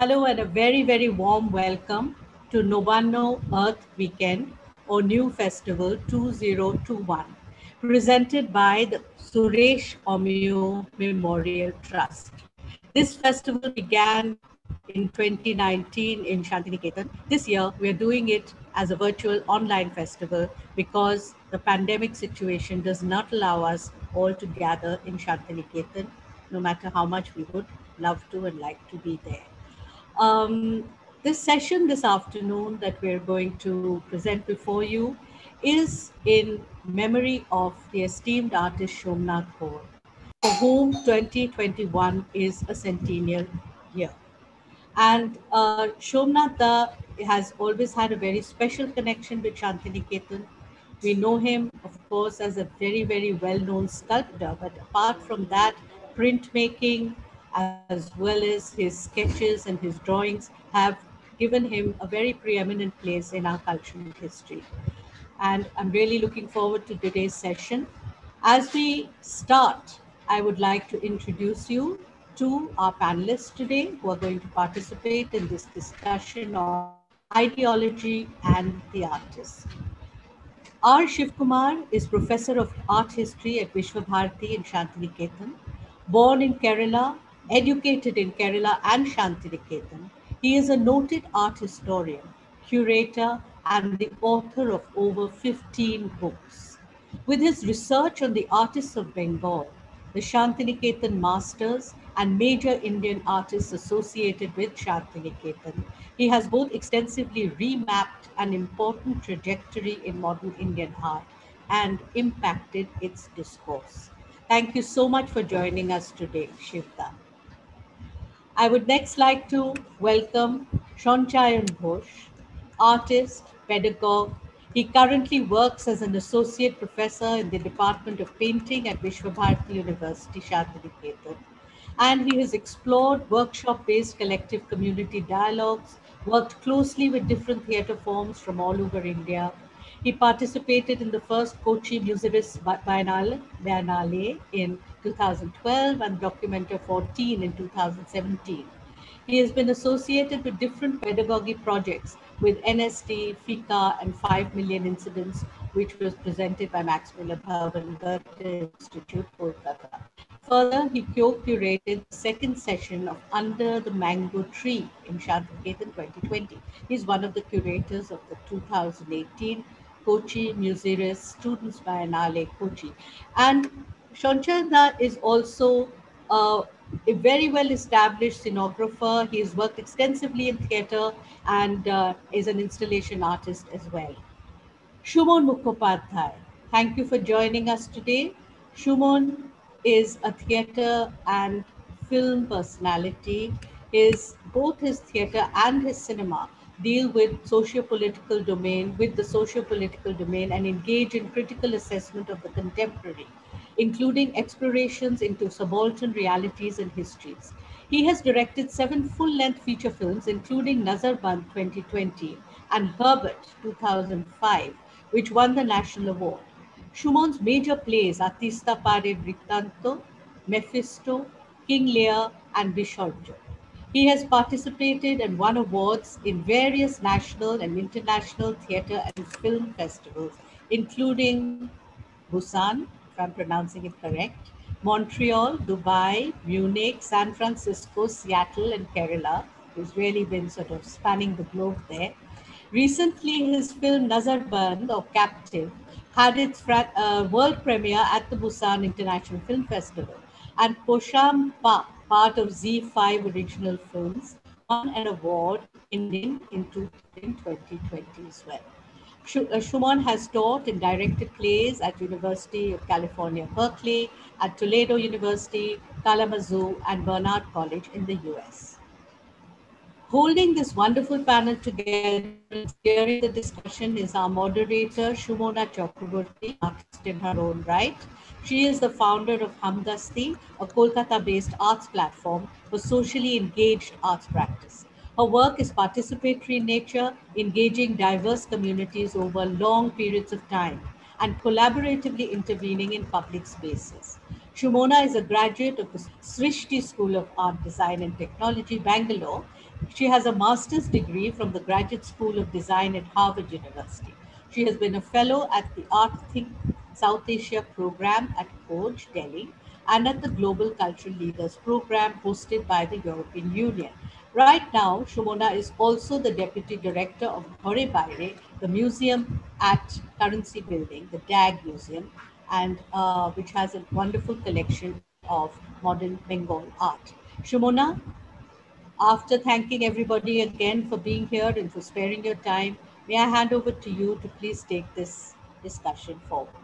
Hello and a very, very warm welcome to Nabanna Earth Weekend or New Festival 2021, presented by the Suresh Omeo Memorial Trust. This festival began in 2019 in Shantiniketan. This year, we're doing it as a virtual online festival because the pandemic situation does not allow us all to gather in Shantiniketan, no matter how much we would love to and like to be there. Um, this session this afternoon that we're going to present before you is in memory of the esteemed artist Somnath Hore, for whom 2021 is a centennial year. And uh, Shomnath has always had a very special connection with Shantiniketan. We know him, of course, as a very, very well-known sculptor, but apart from that, printmaking, as well as his sketches and his drawings have given him a very preeminent place in our cultural history. And I'm really looking forward to today's session. As we start, I would like to introduce you to our panelists today who are going to participate in this discussion on ideology and the artist. R. Sivakumar is Professor of Art History at Visva-Bharati in Shantiniketan. Born in Kerala Educated in Kerala and Shantiniketan, he is a noted art historian, curator, and the author of over 15 books. With his research on the artists of Bengal, the Shantiniketan masters, and major Indian artists associated with Shantiniketan, he has both extensively remapped an important trajectory in modern Indian art and impacted its discourse. Thank you so much for joining us today, Shivda. I would next like to welcome Sanchayan Ghosh, artist, pedagogue. He currently works as an associate professor in the Department of Painting at Visva-Bharati University, Shantiniketan. And he has explored workshop-based collective community dialogues, worked closely with different theatre forms from all over India, he participated in the first Kochi Muziris Biennale, Biennale in 2012 and Documenta 14 in 2017. He has been associated with different pedagogy projects with NSD, FICA, and 5 Million Incidents, which was presented by Max Muller Bhavan Goethe Institute, Kolkata. Further, he co-curated the second session of Under the Mango Tree in Shantiniketan 2020. He's one of the curators of the 2018 Kochi Muziris Students Biennale Kochi. And Shanchanda is also uh, a very well established scenographer. He has worked extensively in theatre and uh, is an installation artist as well. Suman Mukhopadhyay, thank you for joining us today. Suman is a theatre and film personality. His, both his theatre and his cinema deal with socio-political domain, with the socio-political domain and engage in critical assessment of the contemporary, including explorations into subaltern realities and histories. He has directed seven full-length feature films, including Nazarband 2020 and Herbert 2005, which won the National Award. Suman's major plays are Tista Pare Vritanto, Mephisto, King Lear, and Bisorjo. He has participated and won awards in various national and international theatre and film festivals, including Busan, if I'm pronouncing it correct, Montreal, Dubai, Munich, San Francisco, Seattle, and Kerala. He's really been sort of spanning the globe there. Recently, his film Nazarband or Captive had its uh, world premiere at the Busan International Film Festival. And Posham Pa part of ZEE5 original films, won an award in, in, in 2020 as well. Uh, Suman has taught and directed plays at University of California, Berkeley, at Toledo University, Kalamazoo, and Barnard College in the US holding this wonderful panel together during the discussion is our moderator, Sumona Chakraborty, artist in her own right. She is the founder of Hamdasti, a Kolkata-based arts platform for socially engaged arts practice. Her work is participatory in nature, engaging diverse communities over long periods of time and collaboratively intervening in public spaces. Sumona is a graduate of the Srishti School of Art, Design and Technology, Bangalore. She has a master's degree from the Graduate School of Design at Harvard University. She has been a fellow at the Art Think South Asia program at Oj, Delhi, and at the Global Cultural Leaders program hosted by the European Union. Right now, Sumona is also the Deputy Director of Ghore Baire, the museum at Currency Building, the DAG Museum, and uh, which has a wonderful collection of modern Bengal art. Sumona, after thanking everybody again for being here and for sparing your time, may I hand over to you to please take this discussion forward.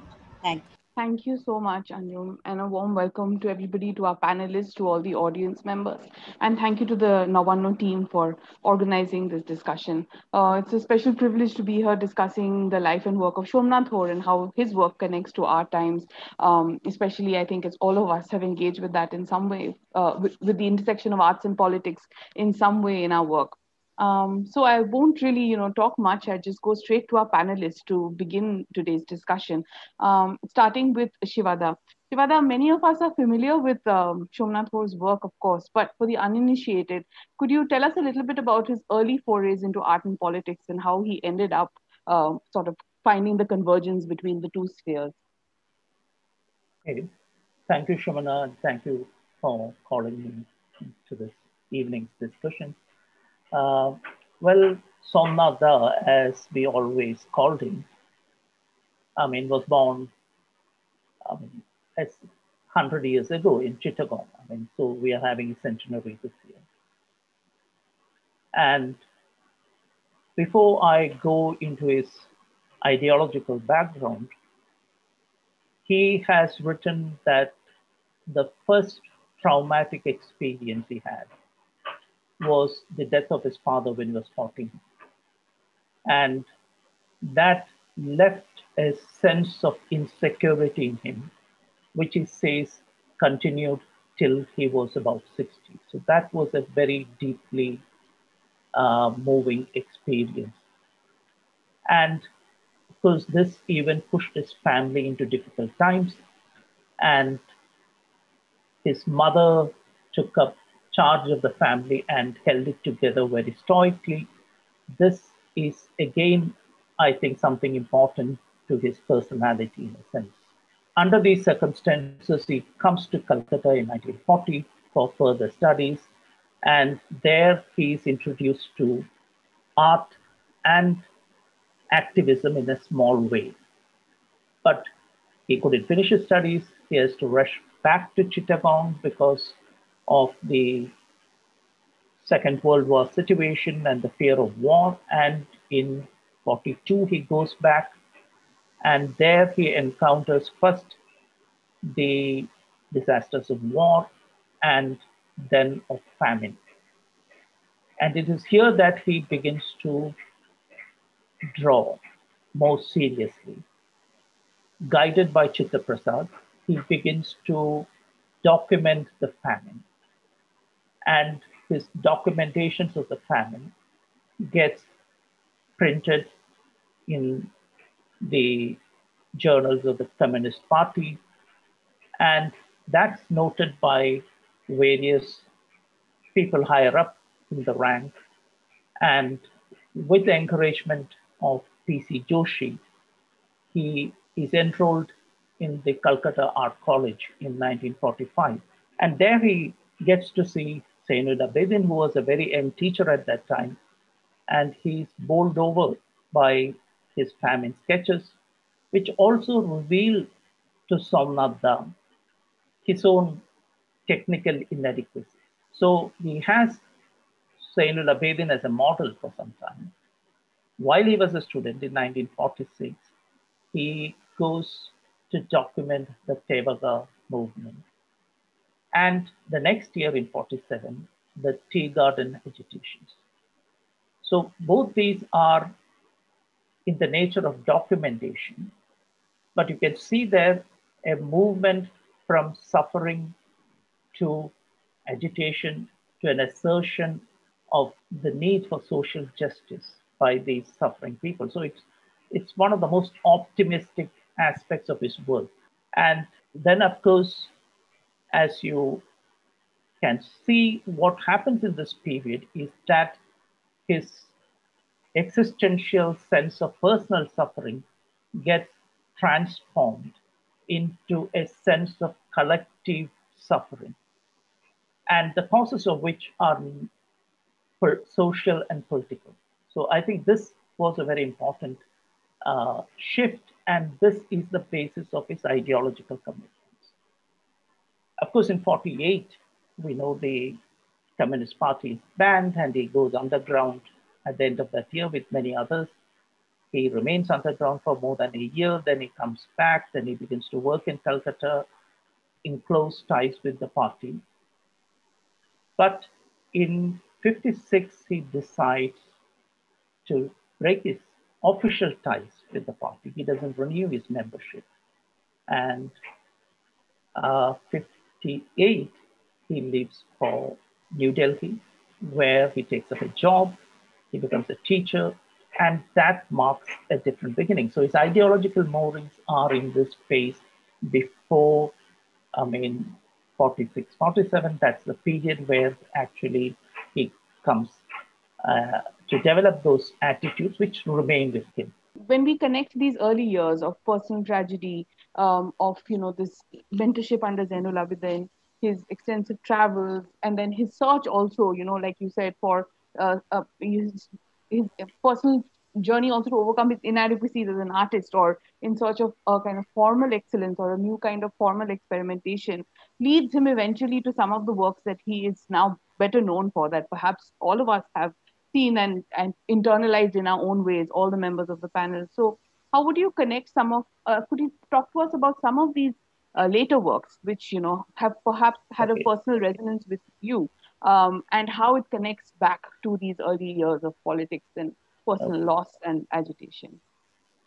Thank you. Thank you so much, Anjum, and a warm welcome to everybody, to our panelists, to all the audience members, and thank you to the Nabanna team for organizing this discussion. Uh, it's a special privilege to be here discussing the life and work of Somnath Hore and how his work connects to our times. Um, especially, I think, as all of us have engaged with that in some way, uh, with, with the intersection of arts and politics in some way in our work. Um, so I won't really, you know, talk much. I just go straight to our panelists to begin today's discussion, um, starting with Shivada. Shivada, many of us are familiar with um, Hore's work, of course, but for the uninitiated, could you tell us a little bit about his early forays into art and politics and how he ended up uh, sort of finding the convergence between the two spheres? Okay. Thank you, Sumona, and thank you for calling me to this evening's discussion. Uh, well, Somnatha, as we always called him, I mean, was born I mean, as 100 years ago in Chittagong. I mean, so we are having a centenary this year. And before I go into his ideological background, he has written that the first traumatic experience he had was the death of his father when he was 14. And that left a sense of insecurity in him, which he says continued till he was about 60. So that was a very deeply uh, moving experience. And of course, this even pushed his family into difficult times. And his mother took up charge of the family and held it together very stoically. This is again, I think, something important to his personality in a sense. Under these circumstances, he comes to Calcutta in 1940 for further studies, and there he is introduced to art and activism in a small way. But he couldn't finish his studies. He has to rush back to Chittagong because of the Second World War situation and the fear of war. And in 42, he goes back and there he encounters first the disasters of war and then of famine. And it is here that he begins to draw more seriously. Guided by Chitta Prasad, he begins to document the famine and his documentations of the famine gets printed in the journals of the Communist Party, and that's noted by various people higher up in the rank. And with the encouragement of P.C. Joshi, he is enrolled in the Calcutta Art College in 1945. And there he gets to see Zainul Abedin, who was a very young teacher at that time, and he's bowled over by his famine sketches, which also reveal to Somnath his own technical inadequacies. So he has Zainul Abedin as a model for some time. While he was a student in 1946, he goes to document the Tebhaga movement and the next year in 47, the tea garden agitations. So both these are in the nature of documentation, but you can see there a movement from suffering to agitation to an assertion of the need for social justice by these suffering people. So it's it's one of the most optimistic aspects of his work. And then of course as you can see, what happens in this period is that his existential sense of personal suffering gets transformed into a sense of collective suffering, and the causes of which are social and political. So I think this was a very important uh, shift, and this is the basis of his ideological commitments. Of course, in 48, we know the Communist Party is banned and he goes underground at the end of that year with many others. He remains underground for more than a year, then he comes back, then he begins to work in Calcutta in close ties with the party. But in 56, he decides to break his official ties with the party. He doesn't renew his membership. And uh, 58, he leaves for New Delhi, where he takes up a job, he becomes a teacher, and that marks a different beginning. So his ideological moorings are in this phase before, I mean, 46, 47, that's the period where actually he comes uh, to develop those attitudes which remain with him. When we connect these early years of personal tragedy, um, of you know this mentorship under Zainul Abedin, his extensive travels, and then his search also, you know, like you said, for uh, uh, his, his personal journey also to overcome his inadequacies as an artist or in search of a kind of formal excellence or a new kind of formal experimentation leads him eventually to some of the works that he is now better known for that perhaps all of us have seen and, and internalized in our own ways all the members of the panel. So how would you connect some of uh, could you talk to us about some of these uh, later works, which you know have perhaps had okay. a personal resonance with you, um, and how it connects back to these early years of politics and personal okay. loss and agitation.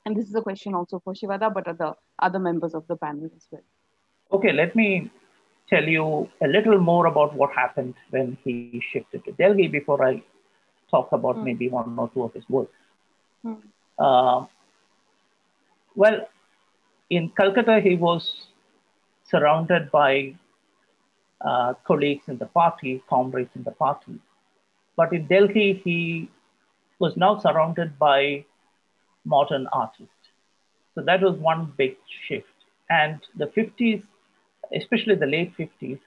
And this is a question also for Shivada, but other other members of the panel as well. Okay, let me tell you a little more about what happened when he shifted to Delhi before I talk about mm. maybe one or two of his works. Mm. Uh, well, in Calcutta, he was surrounded by uh, colleagues in the party, comrades in the party. But in Delhi, he was now surrounded by modern artists. So that was one big shift. And the 50s, especially the late 50s,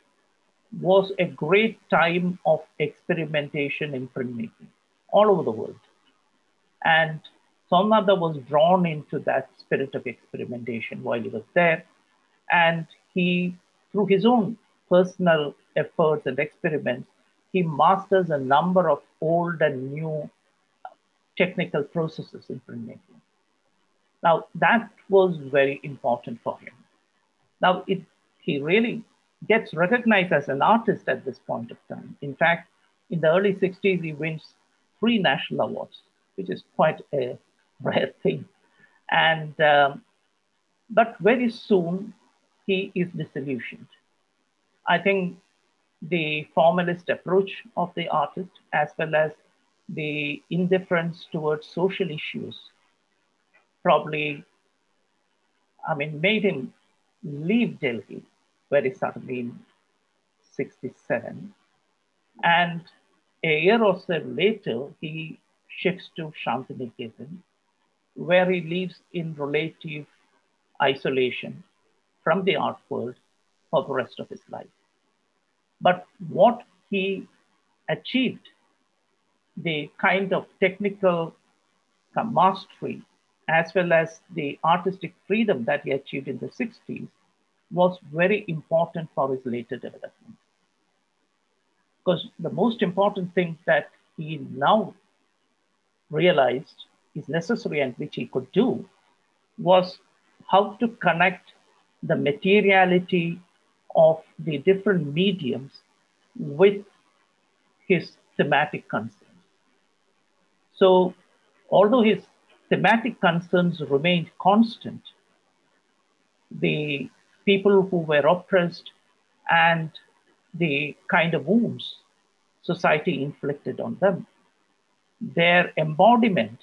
was a great time of experimentation in printmaking all over the world. And Sonada was drawn into that spirit of experimentation while he was there. And he, through his own personal efforts and experiments, he masters a number of old and new technical processes in printmaking. Now, that was very important for him. Now, it, he really gets recognized as an artist at this point of time. In fact, in the early 60s, he wins three national awards, which is quite a rare thing. And um, but very soon he is disillusioned. I think the formalist approach of the artist, as well as the indifference towards social issues, probably, I mean, made him leave Delhi very suddenly in 67. And a year or so later, he shifts to Shantiniketan, where he lives in relative isolation from the art world for the rest of his life. But what he achieved, the kind of technical uh, mastery, as well as the artistic freedom that he achieved in the 60s, was very important for his later development. Because the most important thing that he now realized is necessary and which he could do was how to connect the materiality of the different mediums with his thematic concerns. So, although his thematic concerns remained constant, the people who were oppressed and the kind of wounds society inflicted on them, their embodiment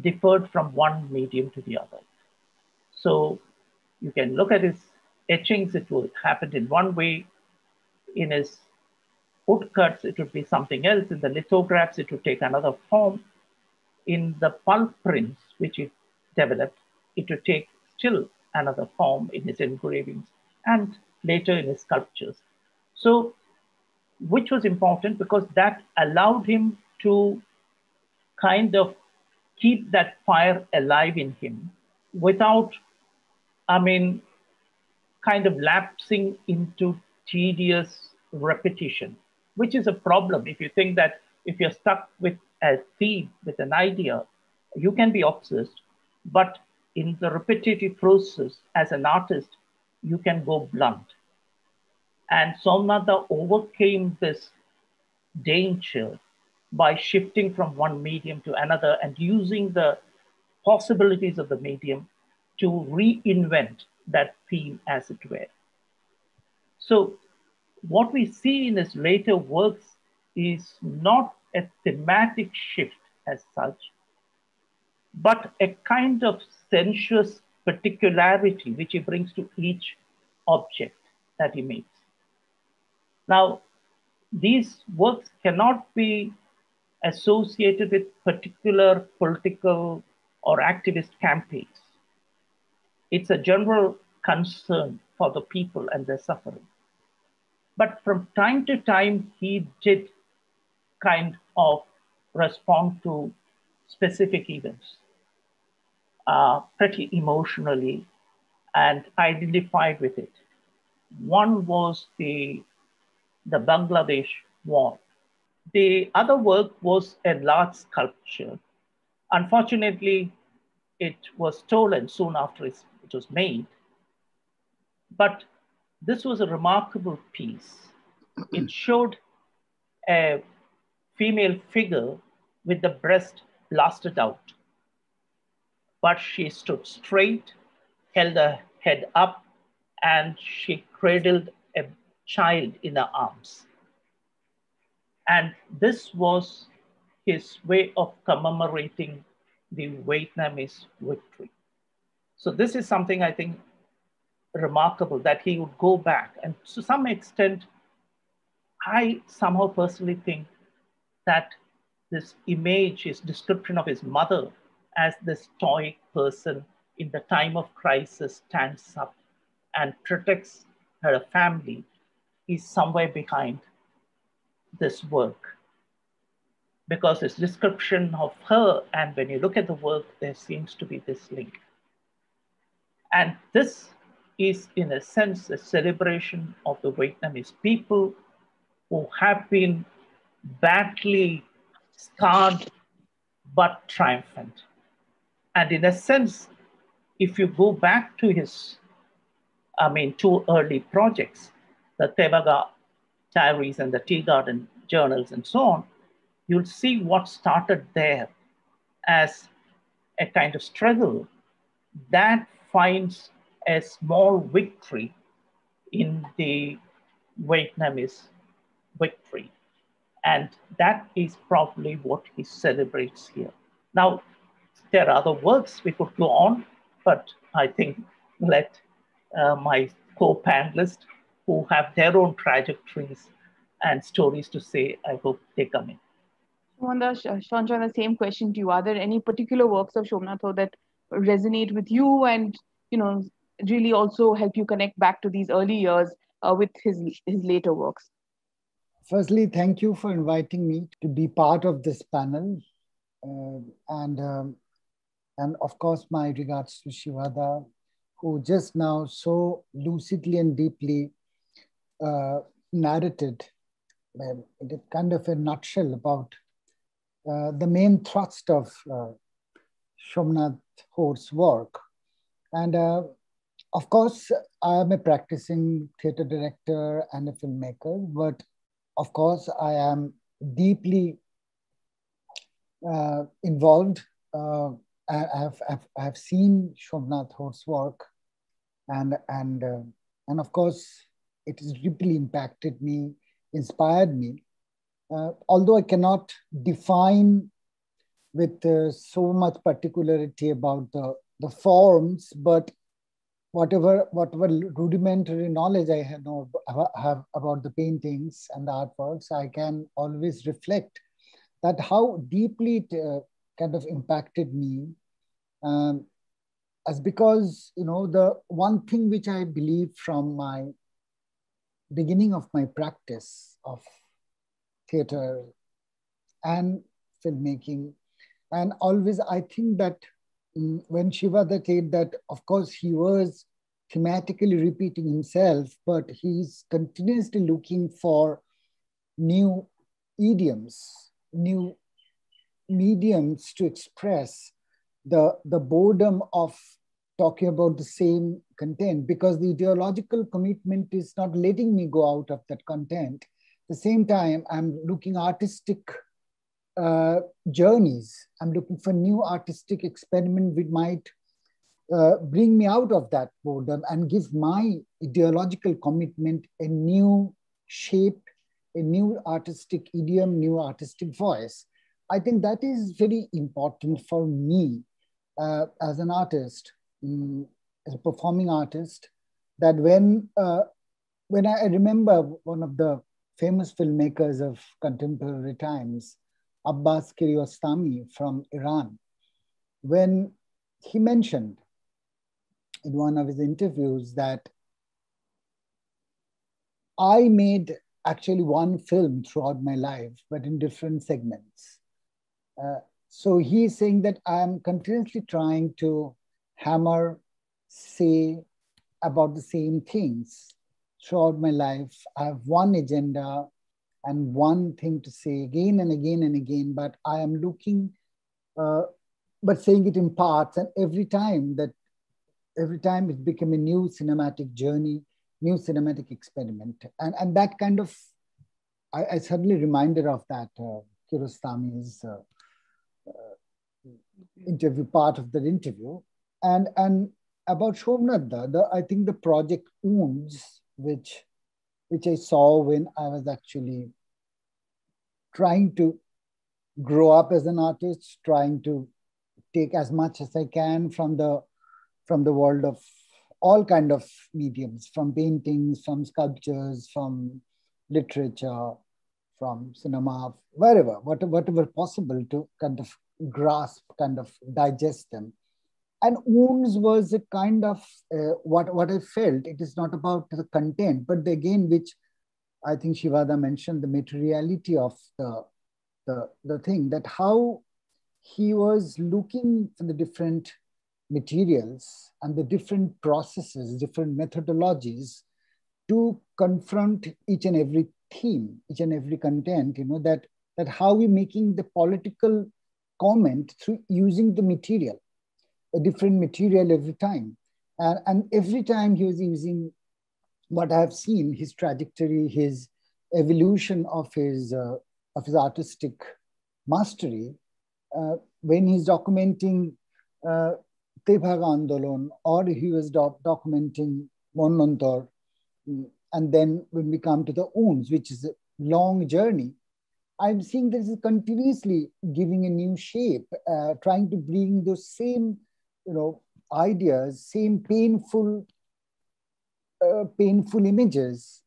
differed from one medium to the other. So, you can look at his etchings, it would happen in one way. In his woodcuts, it would be something else. In the lithographs, it would take another form. In the pulp prints, which he developed, it would take still another form in his engravings and later in his sculptures. So, which was important because that allowed him to kind of keep that fire alive in him without, I mean, kind of lapsing into tedious repetition, which is a problem. If you think that if you're stuck with a theme, with an idea, you can be obsessed, but in the repetitive process as an artist, you can go blunt. And Somnatha overcame this danger by shifting from one medium to another and using the possibilities of the medium to reinvent that theme as it were. So, what we see in his later works is not a thematic shift as such, but a kind of sensuous particularity which he brings to each object that he makes. Now, these works cannot be associated with particular political or activist campaigns. It's a general concern for the people and their suffering. But from time to time, he did kind of respond to specific events uh, pretty emotionally and identified with it. One was the, the Bangladesh war. The other work was a large sculpture. Unfortunately, it was stolen soon after it was made. But this was a remarkable piece. It showed a female figure with the breast blasted out but she stood straight, held her head up, and she cradled a child in her arms. And this was his way of commemorating the Vietnamese victory. So this is something I think remarkable that he would go back. And to some extent, I somehow personally think that this image, his description of his mother as the stoic person in the time of crisis stands up and protects her family is somewhere behind this work. Because this description of her, and when you look at the work, there seems to be this link. And this is, in a sense, a celebration of the Vietnamese people who have been badly scarred but triumphant. And in a sense, if you go back to his, I mean, two early projects, the Tebhaga diaries and the Tea Garden journals and so on, you'll see what started there as a kind of struggle that finds a small victory in the Vietnamese victory. And that is probably what he celebrates here. Now, there are other works we could go on, but I think let uh, my co-panelists who have their own trajectories and stories to say, I hope they come in. Wanda, Shanshan, the same question to you. Are there any particular works of Somnath that resonate with you and, you know, really also help you connect back to these early years uh, with his, his later works? Firstly, thank you for inviting me to be part of this panel. Uh, and um, and of course, my regards to Shivada, who just now so lucidly and deeply uh, narrated in kind of a nutshell about uh, the main thrust of uh, Somnath Hore's work. And uh, of course, I am a practicing theater director and a filmmaker, but of course, I am deeply uh, involved uh, I have, I've, I've seen Somnath Hore's work, and and uh, and of course, it has deeply impacted me, inspired me. Uh, although I cannot define with uh, so much particularity about the the forms, but whatever whatever rudimentary knowledge I have, know, have about the paintings and the artworks, I can always reflect that how deeply it uh, kind of impacted me. Um, as because you know the one thing which I believe from my beginning of my practice of theater and filmmaking, and always I think that Mm, when Shivada said that, of course, he was thematically repeating himself, but he's continuously looking for new idioms, new mediums to express the, the boredom of talking about the same content because the ideological commitment is not letting me go out of that content. At the same time, I'm looking artistic uh, journeys. I'm looking for new artistic experiment which might uh, bring me out of that boredom and give my ideological commitment a new shape, a new artistic idiom, new artistic voice. I think that is very important for me uh, as an artist, um, as a performing artist, that when, uh, when I remember one of the famous filmmakers of contemporary times, Abbas Kiarostami from Iran, when he mentioned in one of his interviews that I made actually one film throughout my life, but in different segments. Uh, so he's saying that I'm continuously trying to hammer, say about the same things throughout my life. I have one agenda, and one thing to say again and again and again, but I am looking, uh, but saying it in parts. And every time that, every time it became a new cinematic journey, new cinematic experiment. And, and that kind of, I, I suddenly reminded of that uh, Kiarostami's uh, uh, interview, part of that interview. And, and about the, I think the project Wounds, which which I saw when I was actually trying to grow up as an artist, trying to take as much as I can from the from the world of all kind of mediums, from paintings, from sculptures, from literature, from cinema, wherever, whatever, whatever possible to kind of grasp, kind of digest them and wounds was a kind of uh, what what I felt. It is not about the content, but the, again, which I think Shivada mentioned, the materiality of the the the thing that how he was looking for the different materials and the different processes, different methodologies to confront each and every theme, each and every content. You know that that how we making the political comment through using the material a different material every time. And, every time he was using what I've seen, his trajectory, his evolution of his, uh, of his artistic mastery, uh, when he's documenting uh, Tebhaga Andolon or he was doc documenting Monnontor, mm, and then when we come to the Wounds, which is a long journey, I'm seeing this is continuously giving a new shape, uh, trying to bring those same you know, ideas, same painful, uh, painful images,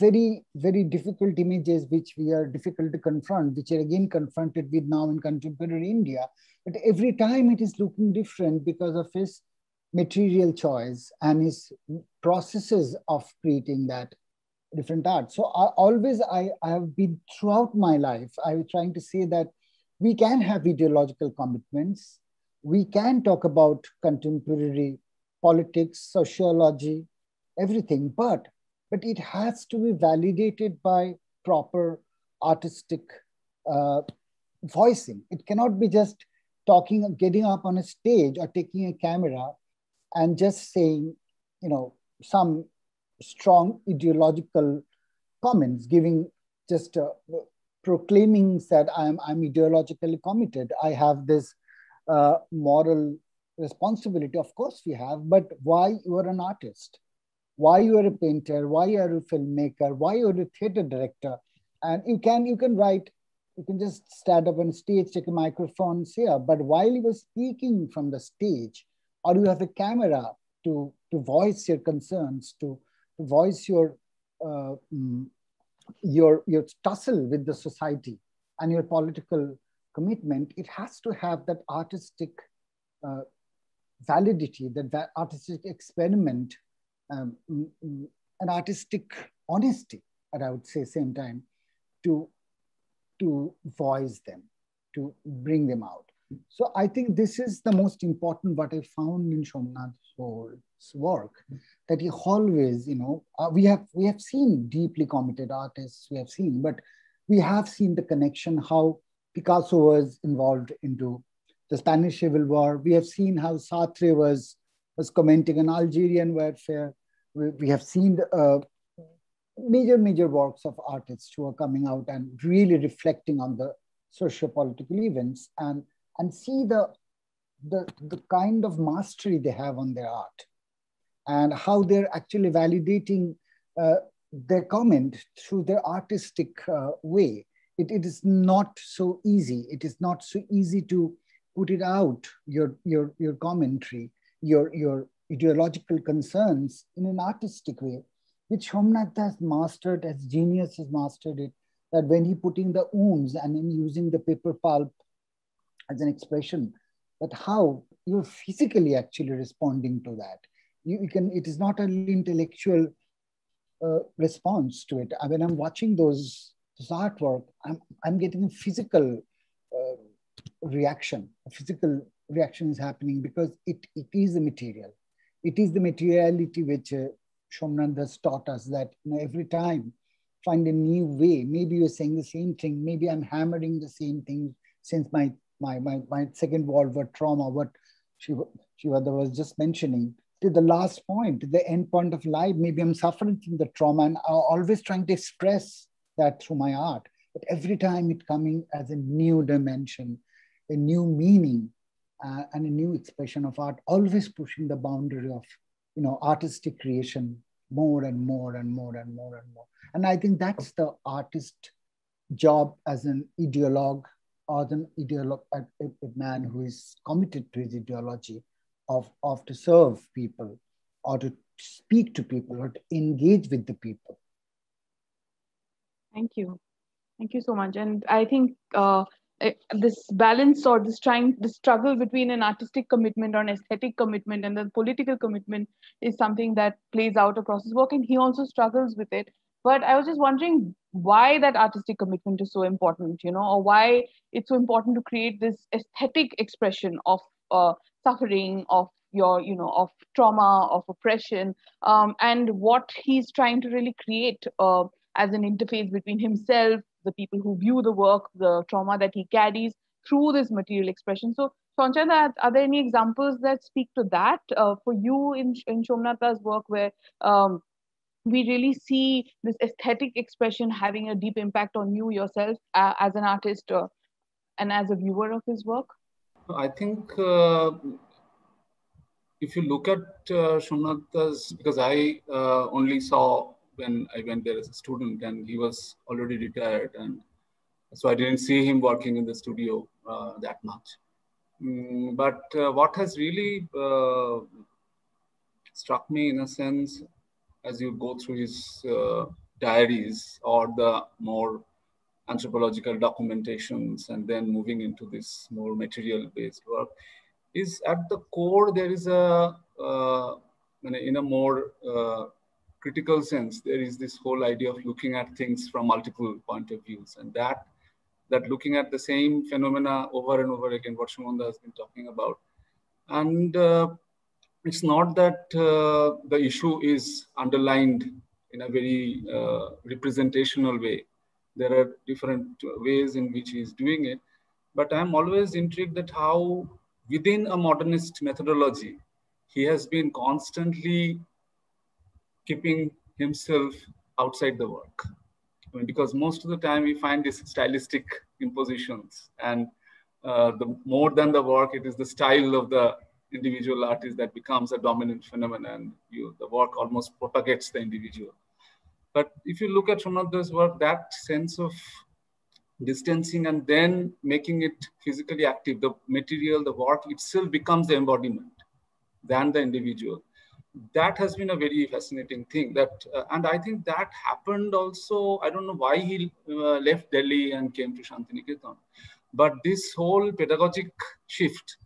very, very difficult images which we are difficult to confront, which are again confronted with now in contemporary India. But every time it is looking different because of his material choice and his processes of creating that different art. So I, always I, I have been throughout my life, I was trying to say that we can have ideological commitments we can talk about contemporary politics, sociology, everything, but but it has to be validated by proper artistic uh, voicing. It cannot be just talking, getting up on a stage or taking a camera and just saying, you know, some strong ideological comments, giving just uh, proclaiming that I'm, I'm ideologically committed. I have this uh, moral responsibility of course we have but why you are an artist? Why you are a painter? Why you are a filmmaker? Why you are a theater director? And you can you can write you can just stand up on stage take a microphone say but while you are speaking from the stage or you have a camera to to voice your concerns, to, to voice your, uh, mm, your, your tussle with the society and your political commitment, it has to have that artistic uh, validity, that, that artistic experiment, um, an artistic honesty, and I would say same time, to, to voice them, to bring them out. So I think this is the most important what I found in Somnath's work, that he always, you know, uh, we have we have seen deeply committed artists, we have seen, but we have seen the connection how Picasso was involved into the Spanish Civil War. We have seen how Sartre was was commenting on Algerian warfare. We, we have seen uh, major major works of artists who are coming out and really reflecting on the socio-political events and and see the, the, the kind of mastery they have on their art and how they're actually validating uh, their comment through their artistic uh, way. It, it is not so easy. It is not so easy to put it out, your, your, your commentary, your, your ideological concerns in an artistic way, which Somnath has mastered, as genius has mastered it, that when he putting the wounds and in using the paper pulp as an expression, but how you're physically actually responding to that. You, you can, it is not an intellectual uh, response to it. I mean, I'm watching those, this artwork, I'm, I'm getting a physical uh, reaction, a physical reaction is happening because it, it is the material. It is the materiality which uh, Somnath has taught us that you know, every time find a new way. Maybe you're saying the same thing. Maybe I'm hammering the same thing since my my, my, my second World War trauma, what she, she was just mentioning, to the last point, the end point of life, maybe I'm suffering from the trauma and I'm always trying to express that through my art. But every time it coming as a new dimension, a new meaning, uh, and a new expression of art, always pushing the boundary of, you know, artistic creation more and more and more and more and more. And I think that's the artist job as an ideologue or an ideolo- a, a, man who is committed to his ideology of, of to serve people or to speak to people or to engage with the people. Thank you. Thank you so much. And I think uh, eh, this balance or this trying, the struggle between an artistic commitment or an aesthetic commitment and the political commitment is something that plays out across his work. And he also struggles with it. But I was just wondering why that artistic commitment is so important, you know, or why it's so important to create this aesthetic expression of uh, suffering, of your, you know, of trauma, of oppression, um, and what he's trying to really create uh, as an interface between himself, the people who view the work, the trauma that he carries through this material expression. So, Sanjay, are there any examples that speak to that uh, for you in, in Somnatha's work where um, we really see this aesthetic expression having a deep impact on you yourself uh, as an artist uh, and as a viewer of his work? I think uh, if you look at uh, Somnath's, because I uh, only saw when I went there as a student and he was already retired and so I didn't see him working in the studio uh, that much. Mm, but uh, what has really struck me in a sense as you go through his uh, diaries or the more anthropological documentations and then moving into this more material based work is at the core there is a uh, in a more uh, critical sense there is this whole idea of looking at things from multiple point of views. And that that looking at the same phenomena over and over again what Sumanda has been talking about. And uh, it's not that uh, the issue is underlined in a very uh, representational way. There are different ways in which he is doing it, but I'm always intrigued at how within a modernist methodology, he has been constantly keeping himself outside the work. I mean, because most of the time we find these stylistic impositions and uh, the more than the work, it is the style of the individual artist that becomes a dominant phenomenon. You, the work almost propagates the individual. But if you look at Somnath's work, that sense of distancing and then making it physically active, the material, the work itself becomes the embodiment than the individual. That has been a very fascinating thing that uh, and i think that happened also i don't know why he uh, left delhi and came to santiniketan but this whole pedagogic shift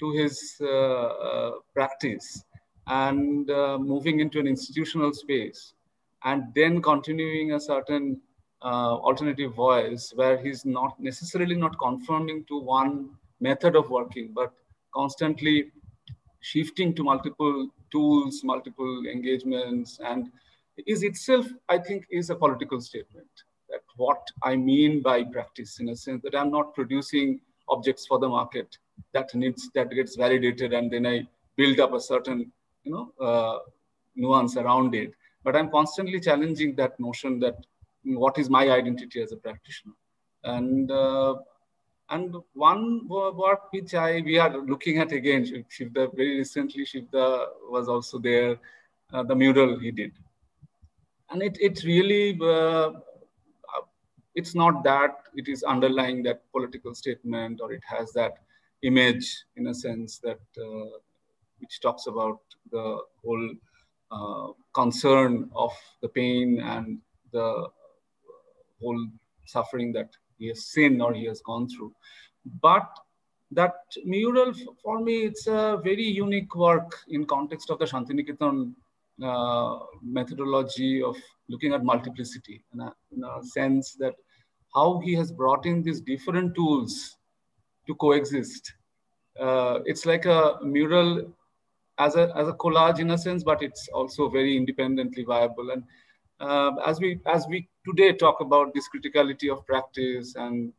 to his uh, uh practice and uh, moving into an institutional space and then continuing a certain uh, alternative voice where he's not necessarily not conforming to one method of working but constantly shifting to multiple tools, multiple engagements, and is itself, I think, is a political statement. That what I mean by practice, in a sense, that I'm not producing objects for the market that needs that gets validated, and then I build up a certain, you know, uh, nuance around it. But I'm constantly challenging that notion that what is my identity as a practitioner, and uh, and one work which I we are looking at again, Shivda, very recently, Shivda was also there, uh, the mural he did. And it, it really, uh, it's not that it is underlying that political statement or it has that image in a sense that uh, which talks about the whole uh, concern of the pain and the whole suffering that he has seen or he has gone through. But that mural, for me, it's a very unique work in context of the Santiniketan uh, methodology of looking at multiplicity in a, in a sense that how he has brought in these different tools to coexist. Uh, it's like a mural as a, as a collage in a sense, but it's also very independently viable. And uh, as we as we today talk about this criticality of practice and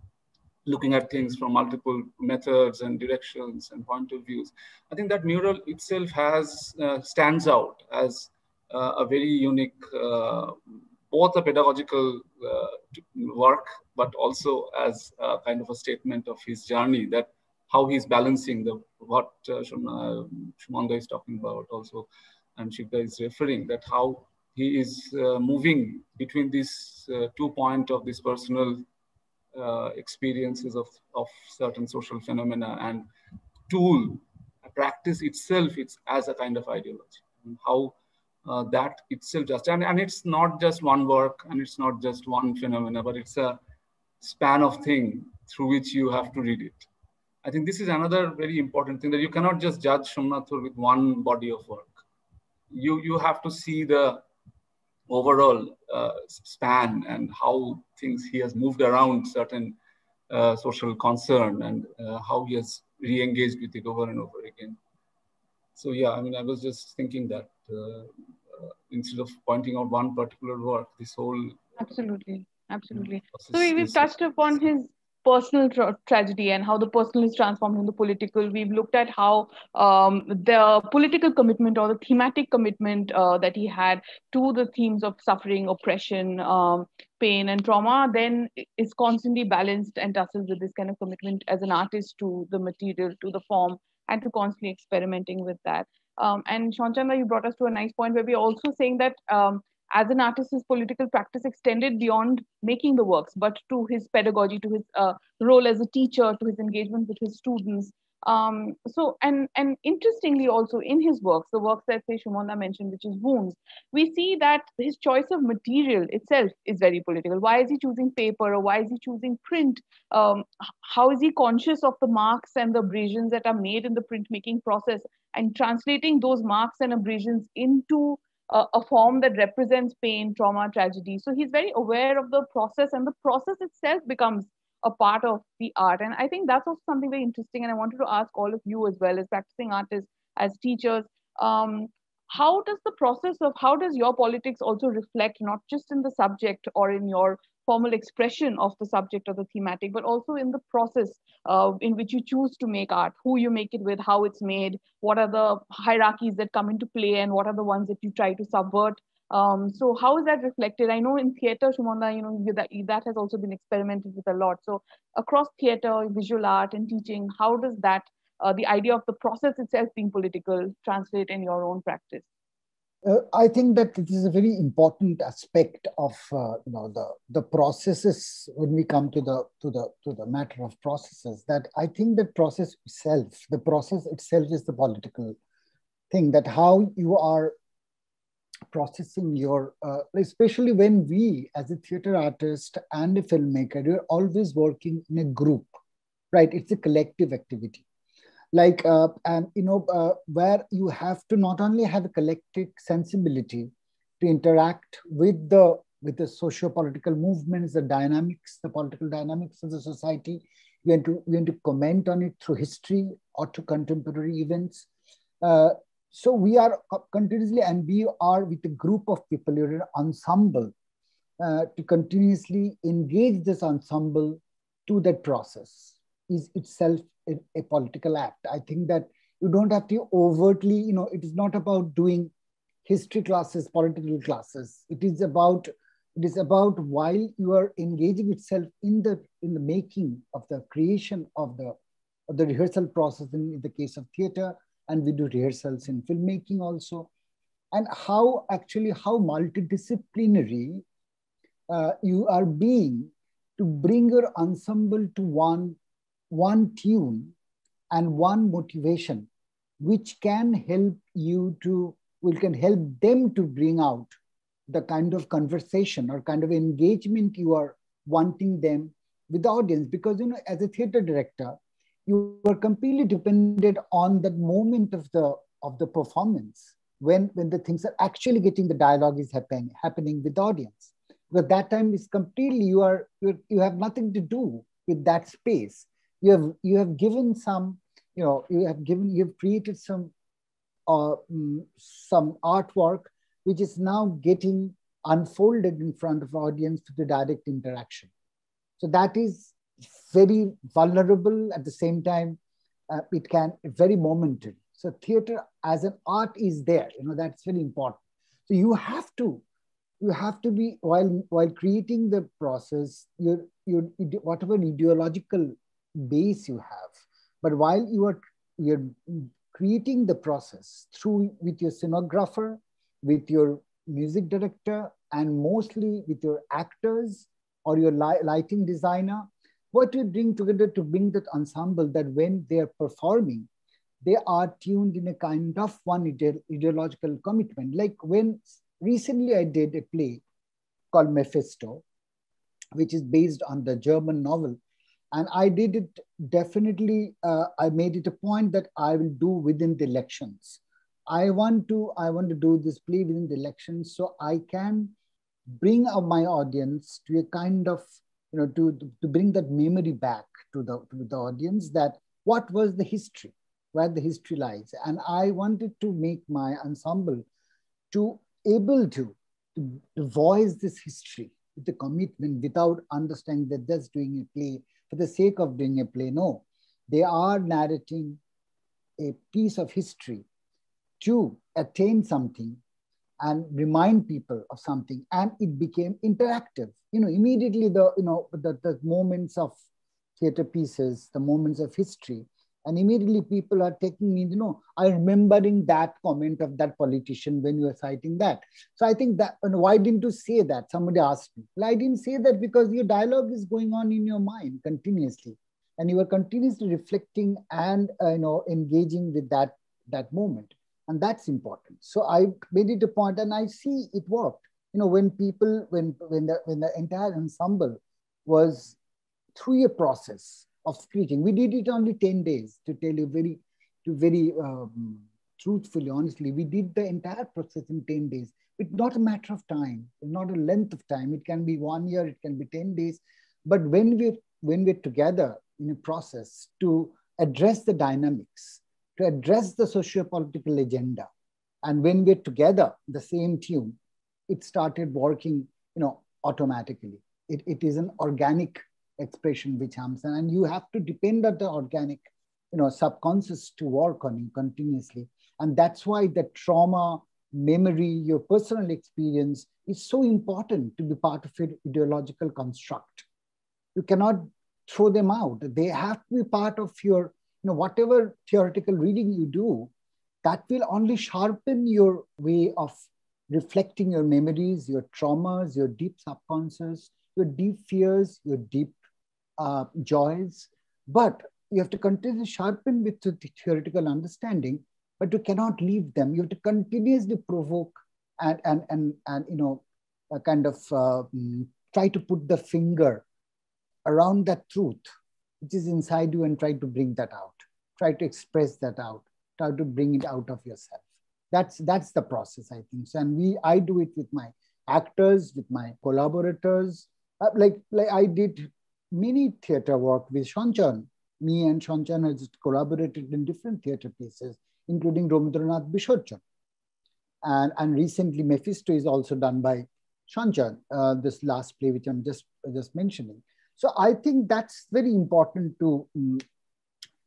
looking at things from multiple methods and directions and point of views, I think that mural itself has uh, stands out as uh, a very unique, uh, both a pedagogical uh, work, but also as kind of a statement of his journey that how he's balancing the what uh, Sumanda is talking about also, and Shivda is referring that how he is uh, moving between these uh, two points of these personal uh, experiences of, of certain social phenomena and tool practice itself it's as a kind of ideology. And how uh, that itself just and, and it's not just one work and it's not just one phenomena but it's a span of thing through which you have to read it. I think this is another very important thing that you cannot just judge Somnath Hore with one body of work. You you have to see the overall uh, span and how things he has moved around certain uh, social concern and uh, how he has re-engaged with it over and over again. So yeah, I mean, I was just thinking that uh, uh, instead of pointing out one particular work, this whole absolutely, absolutely. So we've touched upon his personal tra- tragedy and how the personal is transformed into political. We've looked at how um, the political commitment or the thematic commitment uh, that he had to the themes of suffering, oppression, um, pain, and trauma then is constantly balanced and tussles with this kind of commitment as an artist to the material, to the form, and to constantly experimenting with that. Um, and Sean Chandra, you brought us to a nice point where we're also saying that um, as an artist, his political practice extended beyond making the works, but to his pedagogy, to his uh, role as a teacher, to his engagement with his students. Um, so, and and interestingly, also in his works, the works that say Sumanda mentioned, which is wounds, we see that his choice of material itself is very political. Why is he choosing paper, or why is he choosing print? Um, how is he conscious of the marks and the abrasions that are made in the printmaking process, and translating those marks and abrasions into a, a form that represents pain, trauma, tragedy. So he's very aware of the process, and the process itself becomes a part of the art. And I think that's also something very interesting. And I wanted to ask all of you as well as practicing artists, as teachers, um, how does the process of how does your politics also reflect not just in the subject or in your formal expression of the subject or the thematic, but also in the process uh, in which you choose to make art, who you make it with, how it's made, what are the hierarchies that come into play, and what are the ones that you try to subvert. Um, so how is that reflected? I know in theater, Sumanda, you know, that, that has also been experimented with a lot. So across theater, visual art, and teaching, how does that, uh, the idea of the process itself being political, translate in your own practice? Uh, I think that this is a very important aspect of uh, you know the the processes when we come to the to the to the matter of processes. That I think the process itself, the process itself is the political thing that how you are processing your, uh, especially when we as a theater artist and a filmmaker, you're always working in a group, right? It's a collective activity. Like, uh, and you know, uh, where you have to not only have a collective sensibility to interact with the with the socio-political movements, the dynamics, the political dynamics of the society. You want to, you want to comment on it through history or to contemporary events. Uh, so we are continuously, and we are with a group of people, you're an ensemble, uh, to continuously engage this ensemble to that process is itself a, political act. I think that you don't have to overtly, you know, it is not about doing history classes, political classes. It is about it is about while you are engaging itself in the in the making of the creation of the of the rehearsal process in, in the case of theater and we do rehearsals in filmmaking also and how actually how multidisciplinary uh, you are being to bring your ensemble to one one tune and one motivation which can help you to will can help them to bring out the kind of conversation or kind of engagement you are wanting them with the audience. Because you know as a theater director you are completely dependent on that moment of the of the performance when when the things are actually getting the dialogue is happening happening with the audience. Because that time is completely you are you, you have nothing to do with that space you have you have given some you know you have given you have created some uh, mm, some artwork which is now getting unfolded in front of audience through the direct interaction. So that is very vulnerable. At the same time uh, it can very momentary so theater as an art is there you know that's very important. So you have to you have to be while while creating the process your your whatever ideological base you have but while you are you're creating the process through with your scenographer with your music director and mostly with your actors or your lighting designer what you bring together to bring that ensemble that when they are performing, they are tuned in a kind of one ide ideological commitment. Like when recently I did a play called Mephisto, which is based on the German novel. And I did it definitely, uh, I made it a point that I will do within the elections. I want to, I want to do this play within the elections so I can bring my audience to a kind of you know, to, to bring that memory back to the, to the audience that what was the history, where the history lies. And I wanted to make my ensemble to able to, to, to voice this history with the commitment without understanding that just doing a play for the sake of doing a play. No, they are narrating a piece of history to attain something and remind people of something and it became interactive you know immediately the you know the, the moments of theater pieces the moments of history and immediately people are taking me you know i remembering that comment of that politician when you were citing that. So i think that know, why didn't you say that? Somebody asked me. Well i didn't say that because your dialogue is going on in your mind continuously. And you are continuously reflecting and uh, you know engaging with that that moment. And that's important. So i made it a point and i see it worked. You know when people when when the when the entire ensemble was through a process of creating we did it only 10 days to tell you very to very um, truthfully honestly we did the entire process in 10 days it's not a matter of time not a length of time it can be one year it can be 10 days but when we're, when we're together in a process to address the dynamics to address the socio-political agenda. And when we're together, the same tune, it started working, you know, automatically. It, it is an organic expression which comes, and you have to depend on the organic, you know, subconscious to work on it continuously. And that's why the trauma, memory, your personal experience is so important to be part of your ideological construct. You cannot throw them out. They have to be part of your you know, whatever theoretical reading you do, that will only sharpen your way of reflecting your memories, your traumas, your deep subconscious, your deep fears, your deep uh, joys. But you have to continue to sharpen with the theoretical understanding. but you cannot leave them. You have to continuously provoke and, and, and, and you know, kind of uh, mm, try to put the finger around that truth which is inside you and try to bring that out. Try to express that out. Try to bring it out of yourself. That's, that's the process, I think. So, and we, I do it with my actors, with my collaborators. Uh, like, like I did many theater work with Sanchayan. Me and Sanchayan has collaborated in different theater pieces, including Rabindranath Bisarjan. And, and recently, Mephisto is also done by Sanchayan, uh, this last play, which I'm just, just mentioning. So I think that's very important to um,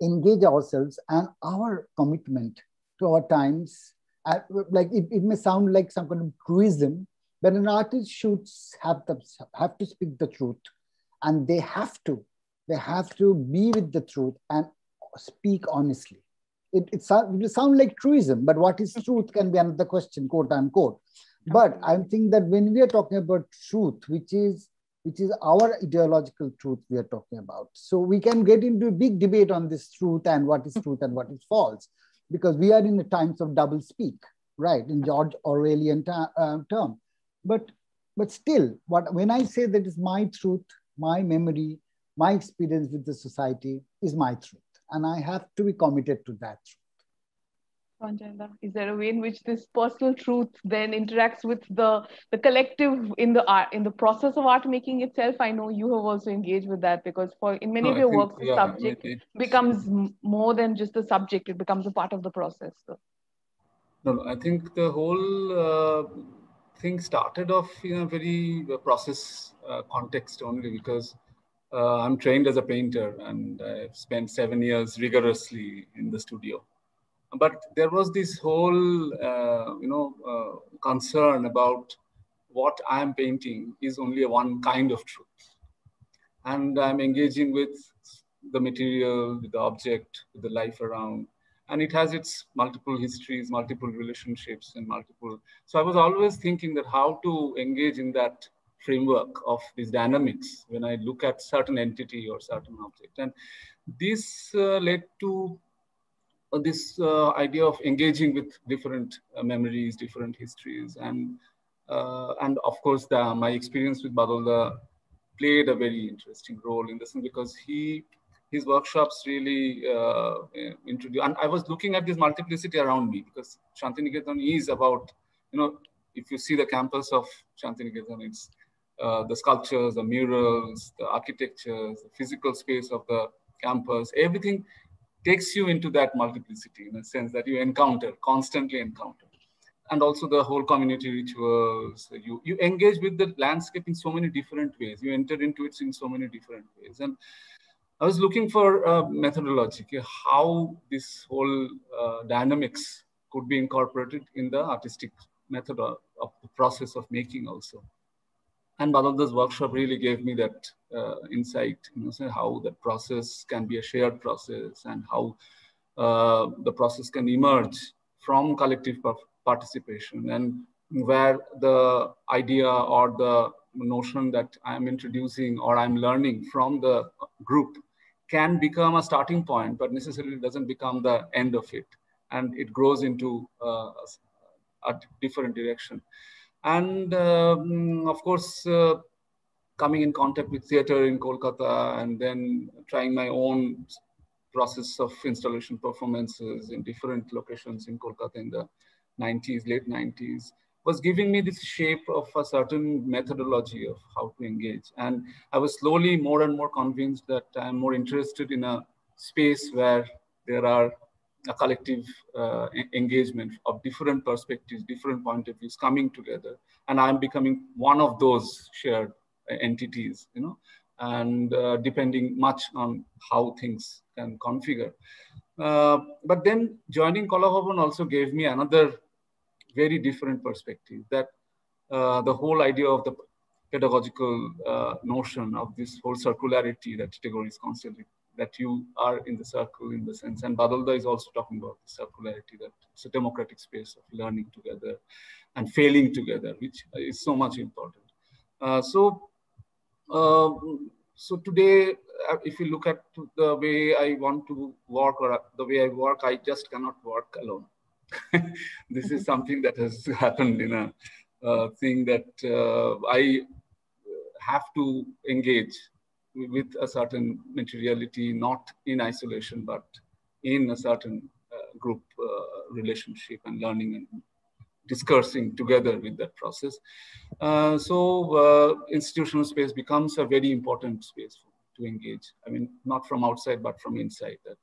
engage ourselves and our commitment to our times. Uh, like it, it may sound like some kind of truism, but an artist should have, the, have to speak the truth and they have to they have to be with the truth and speak honestly. It, it, it will sound like truism but what is truth can be another question quote unquote. But i think that when we are talking about truth which is which is our ideological truth we are talking about. So we can get into a big debate on this truth and what is truth and what is false because we are in the times of double speak right in george orwellian uh, term. But but still what when i say that is my truth my memory, my experience with the society is my truth. And I have to be committed to that truth. Sanjayda, is there a way in which this personal truth then interacts with the, the collective in the art in the process of art making itself? I know you have also engaged with that because for in many no, of your think, works, the yeah, subject it, becomes more than just the subject; it becomes a part of the process. So. No, I think the whole uh, thing started off in a very uh, process uh, context only because uh, I'm trained as a painter and I've spent seven years rigorously in the studio. But there was this whole, uh, you know, uh, concern about what I'm painting is only one kind of truth. And I'm engaging with the material, with the object, with the life around and it has its multiple histories, multiple relationships, and multiple. So I was always thinking that how to engage in that framework of these dynamics when I look at certain entity or certain object. And this uh, led to uh, this uh, idea of engaging with different uh, memories, different histories, and uh, and of course the, my experience with Badalda played a very interesting role in this because he his workshops really uh, introduce. And I was looking at this multiplicity around me because Santiniketan is about, you know, if you see the campus of Santiniketan, it's uh, the sculptures, the murals, the architectures, the physical space of the campus, everything takes you into that multiplicity in a sense that you encounter, constantly encounter. And also the whole community rituals, you, you engage with the landscape in so many different ways. You enter into it in so many different ways. And I was looking for a methodology, how this whole uh, dynamics could be incorporated in the artistic method of, of the process of making also. And Badalda's workshop really gave me that uh, insight, you know, how that process can be a shared process and how uh, the process can emerge from collective participation and where the idea or the notion that I'm introducing or I'm learning from the group can become a starting point, but necessarily doesn't become the end of it. And it grows into uh, a different direction. And um, of course, uh, coming in contact with theater in Kolkata and then trying my own process of installation performances in different locations in Kolkata in the 90s, late 90s, was giving me this shape of a certain methodology of how to engage. And I was slowly more and more convinced that I'm more interested in a space where there are a collective uh, engagement of different perspectives, different point of views coming together. And I'm becoming one of those shared entities, you know, and uh, depending much on how things can configure. Uh, but then joining Kalabhavan also gave me another very different perspective that uh, the whole idea of the pedagogical uh, notion of this whole circularity that Tagore is constantly, that you are in the circle in the sense, and Badalda is also talking about the circularity, that it's a democratic space of learning together and failing together, which is so much important. Uh, so, uh, so today, uh, if you look at the way I want to work or the way I work, I just cannot work alone. this is something that has happened in a uh, thing that uh, I have to engage with a certain materiality, not in isolation, but in a certain uh, group uh, relationship and learning and discussing together with that process. Uh, so uh, institutional space becomes a very important space to engage. I mean, not from outside, but from inside that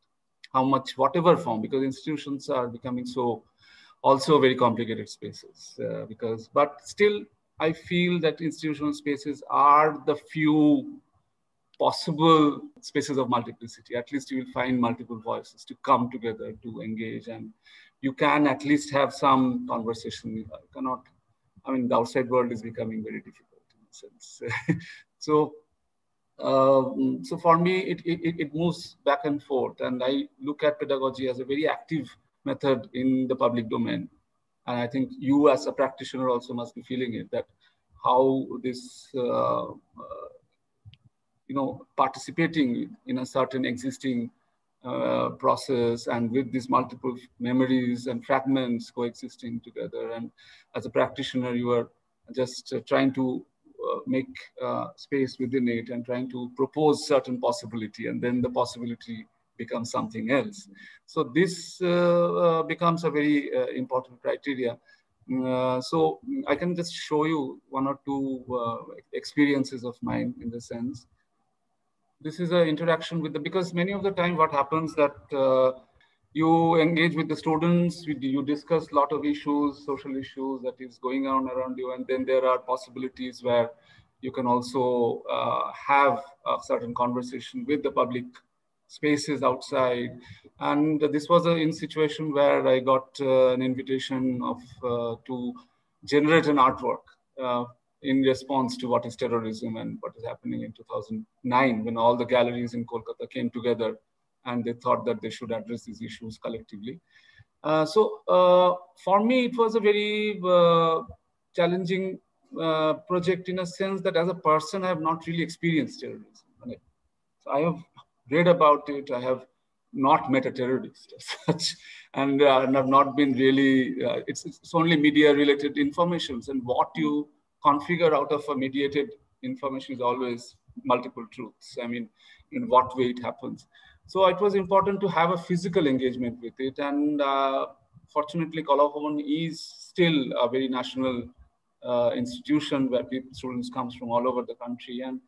how much, whatever form, because institutions are becoming so also very complicated spaces uh, because, but still I feel that institutional spaces are the few possible spaces of multiplicity. At least you will find multiple voices to come together to engage and you can at least have some conversation. You cannot, I mean, the outside world is becoming very difficult in a sense. so, um, so for me, it, it, it moves back and forth and I look at pedagogy as a very active method in the public domain. And I think you as a practitioner also must be feeling it, that how this, uh, uh, you know, participating in a certain existing uh, process and with these multiple memories and fragments coexisting together. And as a practitioner, you are just uh, trying to uh, make uh, space within it and trying to propose certain possibility and then the possibility becomes something else. So this uh, becomes a very important criteria. Uh, so I can just show you one or two uh, experiences of mine in the sense. This is an interaction with the, because many of the time what happens that uh, you engage with the students, you discuss a lot of issues, social issues that is going on around you, and then there are possibilities where you can also uh, have a certain conversation with the public spaces outside. And this was a in situation where I got uh, an invitation of uh, to generate an artwork uh, in response to what is terrorism and what is happening in 2009 when all the galleries in Kolkata came together and they thought that they should address these issues collectively. Uh, so uh, for me, it was a very uh, challenging uh, project in a sense that as a person, I have not really experienced terrorism. So I have read about it. I have not met a terrorist as such, and, uh, and have not been really. Uh, it's, it's only media-related informations, and what you configure out of a mediated information is always multiple truths. I mean, in what way it happens. So it was important to have a physical engagement with it. And uh, fortunately, Kalabhavan is still a very national uh, institution where people, students comes from all over the country. And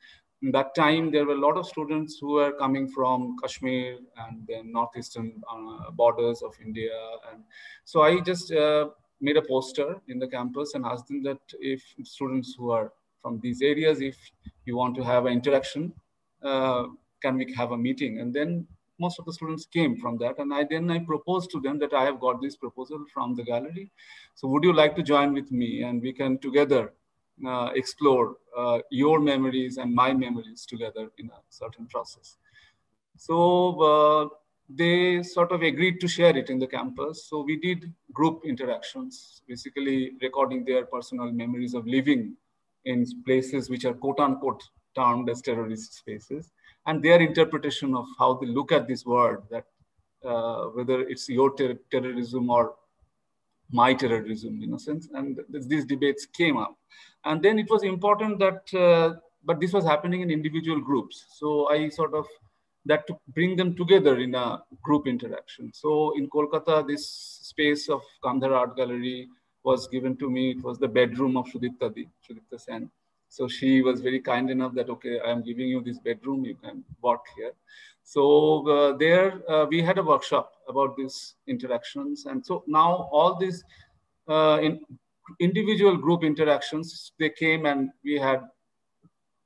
in that time, there were a lot of students who were coming from Kashmir and then northeastern uh, borders of India. And so I just uh, made a poster in the campus and asked them that if students who are from these areas, if you want to have an interaction, uh, can we have a meeting? And then most of the students came from that. And I then I proposed to them that I have got this proposal from the gallery. So would you like to join with me? And we can together uh, explore uh, your memories and my memories together in a certain process. So uh, they sort of agreed to share it in the campus. So we did group interactions, basically recording their personal memories of living in places which are quote unquote termed as terrorist spaces and their interpretation of how they look at this word that uh, whether it's your ter terrorism or my terrorism in a sense and th these debates came up. And then it was important that uh, but this was happening in individual groups. So i sort of that to bring them together in a group interaction. So in kolkata this space of Gandhar art gallery was given to me. It was the bedroom of Sudipta Di, Sudipta Sen so she was very kind enough that, okay, I'm giving you this bedroom, you can work here. So uh, there uh, we had a workshop about these interactions. And so now all these uh, in individual group interactions, they came and we had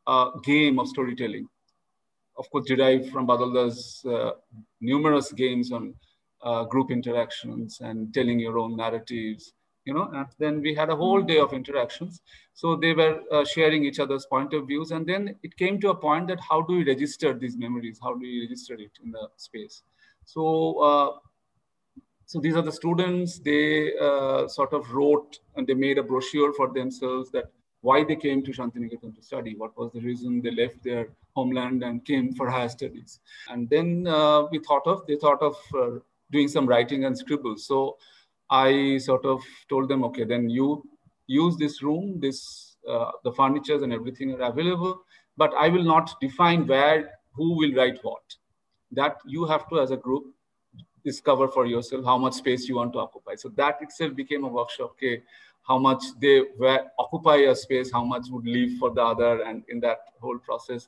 a game of storytelling. Of course, derived from Badalda's uh, numerous games on uh, group interactions and telling your own narratives you know, and then we had a whole day of interactions. So they were uh, sharing each other's point of views. And then it came to a point that how do we register these memories? How do we register it in the space? So, uh, so these are the students, they uh, sort of wrote and they made a brochure for themselves that why they came to Santiniketan to study, what was the reason they left their homeland and came for higher studies. And then uh, we thought of, they thought of uh, doing some writing and scribbles. So I sort of told them, okay, then you use this room, this uh, the furnitures and everything are available, but I will not define where, who will write what. That you have to, as a group, discover for yourself how much space you want to occupy. So that itself became a workshop. Okay, how much they were occupy a space, how much would leave for the other, and in that whole process,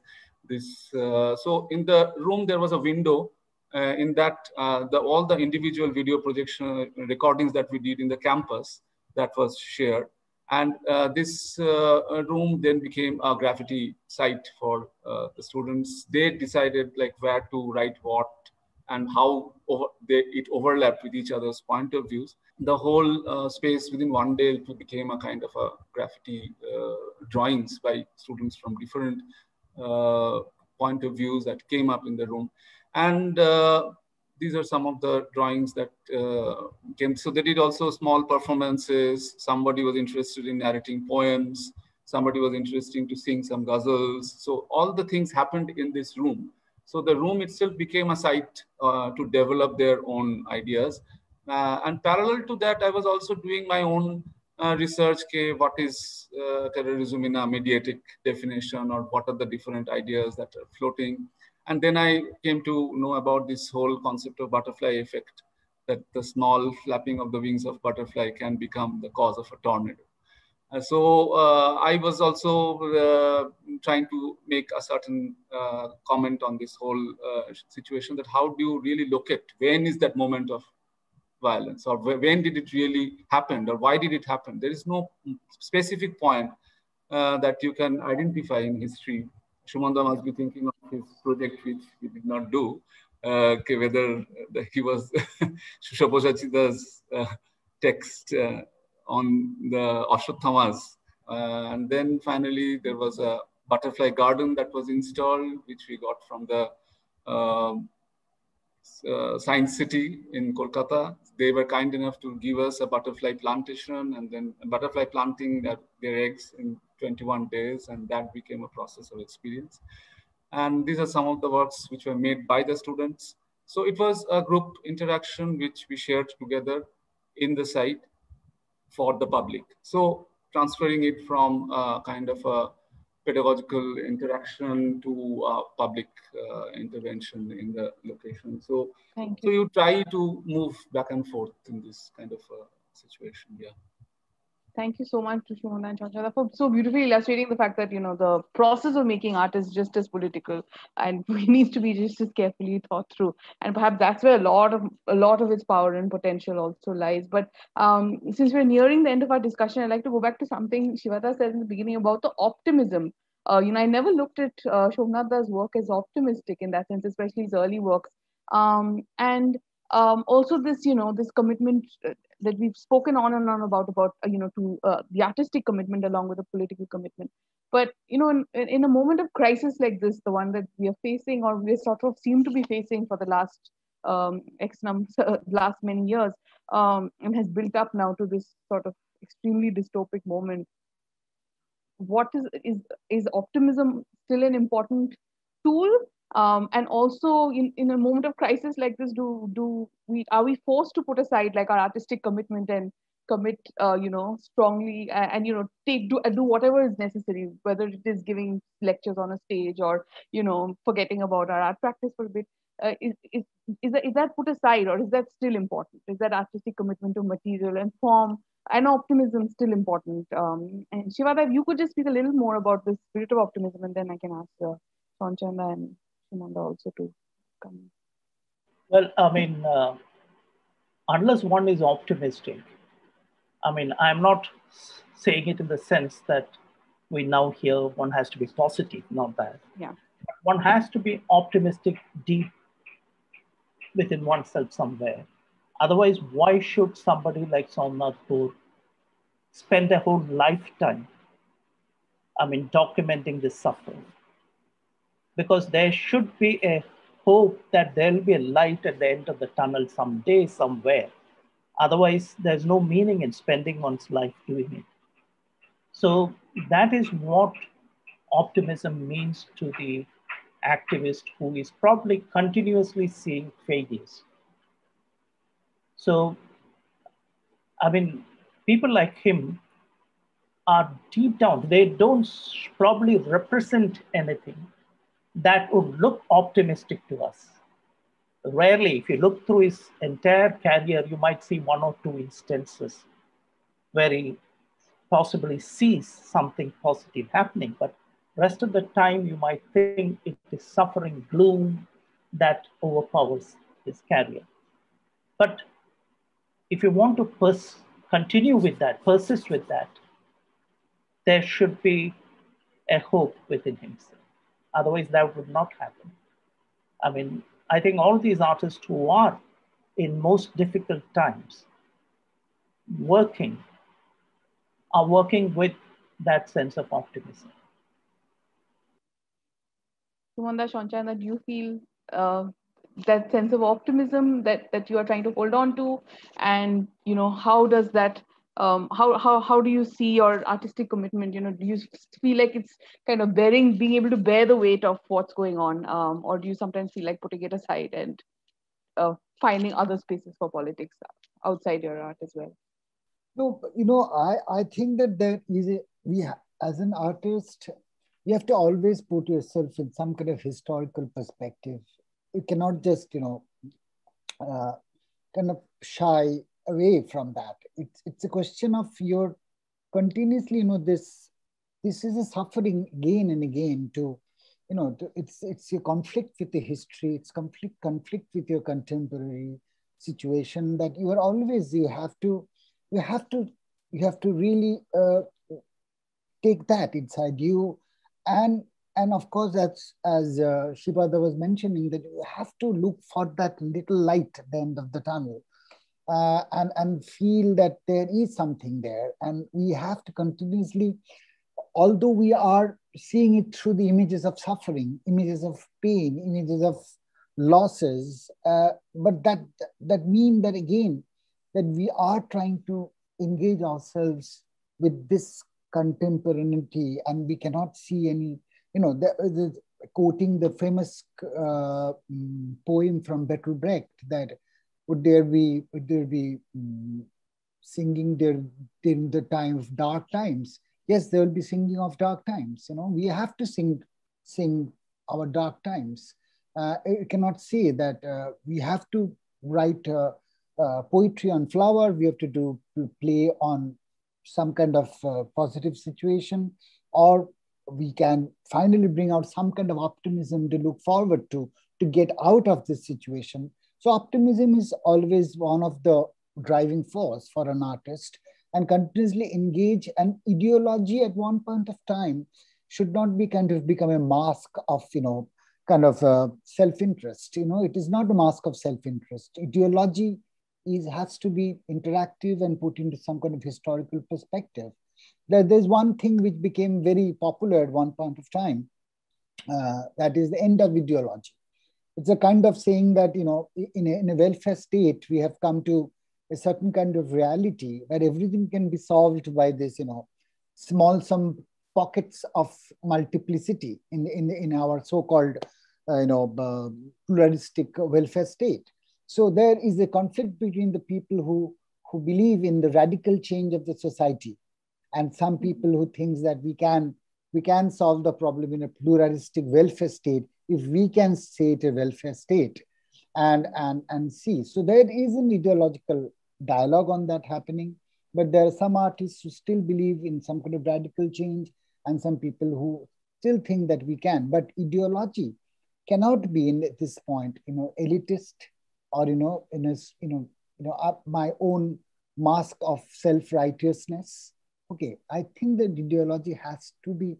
this. Uh, so in the room there was a window. Uh, in that, uh, the all the individual video projection recordings that we did in the campus that was shared and uh, this uh, room then became a graffiti site for uh, the students. They decided like where to write what and how over, they, it overlapped with each other's point of views. The whole uh, space within one day became a kind of a graffiti drawings by students from different point of views that came up in the room. And these are some of the drawings that uh, came. So they did also small performances. Somebody was interested in narrating poems. Somebody was interested to sing some ghazals. So all the things happened in this room. So the room itself became a site uh, to develop their own ideas. Uh, and parallel to that, I was also doing my own uh, research, okay, what is uh, terrorism in a mediatic definition or what are the different ideas that are floating. And then I came to know about this whole concept of butterfly effect, that the small flapping of the wings of butterfly can become the cause of a tornado. Uh, so uh, I was also uh, trying to make a certain uh, comment on this whole uh, situation that how do you really locate when is that moment of violence or when did it really happen or why did it happen? There is no specific point uh, that you can identify in history Sumanda must be thinking of his project, which he did not do, uh, whether he was Shushaposachita's uh, text uh, on the Ashwathamas. Uh, and then finally, there was a butterfly garden that was installed, which we got from the um, uh, Science City in Kolkata. They were kind enough to give us a butterfly plantation and then butterfly planting their, their eggs in 21 days, and that became a process of experience. And these are some of the works which were made by the students. So it was a group interaction which we shared together in the site for the public. So transferring it from a kind of a pedagogical interaction to uh, public uh, intervention in the location. So, you. so you try to move back and forth in this kind of uh, situation. Yeah. Thank you so much, Sumanda and Chanchala, for so beautifully illustrating the fact that you know the process of making art is just as political and needs to be just as carefully thought through. And perhaps that's where a lot of a lot of its power and potential also lies. But um, since we're nearing the end of our discussion, I'd like to go back to something Shivata said in the beginning about the optimism. Uh, you know, I never looked at uh, Shomnada's work as optimistic in that sense, especially his early works. Um, and um, also this, you know, this commitment that we've spoken on and on about about uh, you know to uh, the artistic commitment along with the political commitment. But you know in, in a moment of crisis like this the one that we are facing or we sort of seem to be facing for the last um, x number last many years um, and has built up now to this sort of extremely dystopic moment what is is is optimism still an important tool um, and also in, in a moment of crisis like this do do we are we forced to put aside like our artistic commitment and commit uh, you know strongly and, and, you know take do do whatever is necessary whether it is giving lectures on a stage or you know forgetting about our art practice for a bit uh, is, is, is, that, is that put aside or is that still important? Is that artistic commitment to material and form and optimism still important? Um, and Shivada, if you could just speak a little more about this spirit of optimism and then I can ask uh, Sonchanda and Sumanda also to come. Well, I mean, uh, unless one is optimistic, I mean, I'm not saying it in the sense that we now hear one has to be positive, not that. Yeah. One has to be optimistic deep within oneself somewhere. Otherwise, why should somebody like Somnath Hore spend a whole lifetime, I mean, documenting this suffering? Because there should be a hope that there will be a light at the end of the tunnel someday, somewhere. Otherwise, there's no meaning in spending one's life doing it. So that is what optimism means to the activist who is probably continuously seeing failures. So I mean, people like him are deep down, they don't probably represent anything that would look optimistic to us. Rarely, if you look through his entire career, you might see one or two instances where he possibly sees something positive happening, but rest of the time you might think it is suffering gloom that overpowers his career. But if you want to pers- continue with that, persist with that, there should be a hope within himself. Otherwise, that would not happen. I mean, I think all these artists who are in most difficult times working are working with that sense of optimism. Sumanda Shonchana, do you feel uh, that sense of optimism that that you are trying to hold on to, and you know how does that um, how how how do you see your artistic commitment? You know, do you feel like it's kind of bearing, being able to bear the weight of what's going on, um, or do you sometimes feel like putting it aside and uh, finding other spaces for politics outside your art as well? No, you know, I I think that there is a we as an artist, you have to always put yourself in some kind of historical perspective. You cannot just you know uh, kind of shy away from that. It's it's a question of your continuously, you know, this this is a suffering again and again to, you know, to, it's it's your conflict with the history, it's conflict conflict with your contemporary situation that you are always you have to you have to you have to really uh, take that inside you and and of course that's as uh, Shibada was mentioning that you have to look for that little light at the end of the tunnel uh, and, and feel that there is something there. And we have to continuously, although we are seeing it through the images of suffering, images of pain, images of losses, uh, but that, that mean that again, that we are trying to engage ourselves with this contemporaneity and we cannot see any, you know, the, the, quoting the famous uh, mm, poem from Bertolt Brecht that would there be would there be um, singing there in the time of dark times? Yes, there will be singing of dark times. You know, we have to sing sing our dark times. Uh, it cannot say that uh, we have to write uh, poetry on flower. We have to do to play on some kind of uh, positive situation, or we can finally bring out some kind of optimism to look forward to to get out of this situation so optimism is always one of the driving force for an artist and continuously engage an ideology at one point of time should not be kind of become a mask of, you know, kind of uh, self-interest. You know, it is not a mask of self-interest. Ideology is has to be interactive and put into some kind of historical perspective. There, there's one thing which became very popular at one point of time. Uh, that is the end of ideology it's a kind of saying that you know in a, in a welfare state we have come to a certain kind of reality where everything can be solved by this you know small some pockets of multiplicity in in, in our so-called uh, you know uh, pluralistic welfare state. So there is a conflict between the people who who believe in the radical change of the society and some people who thinks that we can we can solve the problem in a pluralistic welfare state if we can say it a welfare state and, and, and see. So there is an ideological dialogue on that happening, but there are some artists who still believe in some kind of radical change and some people who still think that we can. But ideology cannot be in at this point, you know, elitist or, you know, in a, you know, you know, up my own mask of self-righteousness. Okay, I think that ideology has to be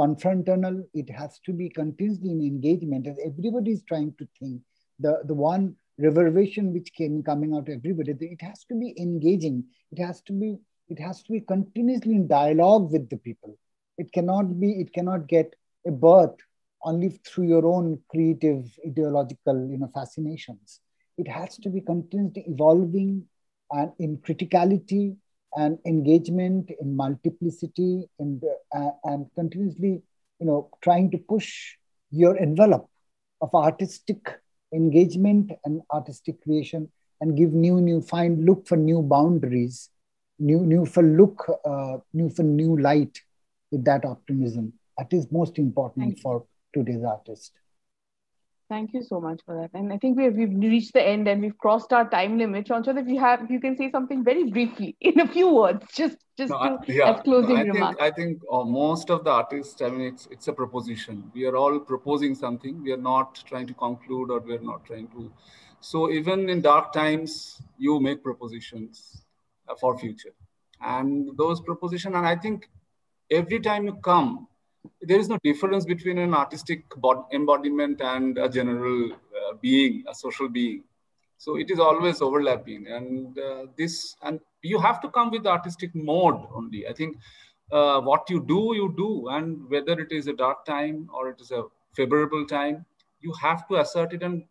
confrontational, it has to be continuously in engagement as everybody is trying to think. The, the one reverberation which came coming out everybody, it has to be engaging. It has to be, it has to be continuously in dialogue with the people. It cannot be, it cannot get a birth only through your own creative ideological you know, fascinations. It has to be continuously evolving and in criticality and engagement in multiplicity and, uh, and continuously you know trying to push your envelope of artistic engagement and artistic creation and give new new find look for new boundaries new new for look, uh, new for new light with that optimism. That is most important for today's artist. Thank you so much for that. And I think we've, we've reached the end and we've crossed our time limit. Chanchal, if you have, if you can say something very briefly in a few words, just just no, to, yeah, as closing I remarks. Think, I think uh, most of the artists, I mean, it's, it's a proposition. We are all proposing something. We are not trying to conclude or we are not trying to. So even in dark times, you make propositions uh, for future. And those propositions, and I think every time you come there is no difference between an artistic embodiment and a general uh, being, a social being. So it is always overlapping, and uh, this and you have to come with the artistic mode only. I think uh, what you do, you do, and whether it is a dark time or it is a favorable time, you have to assert it and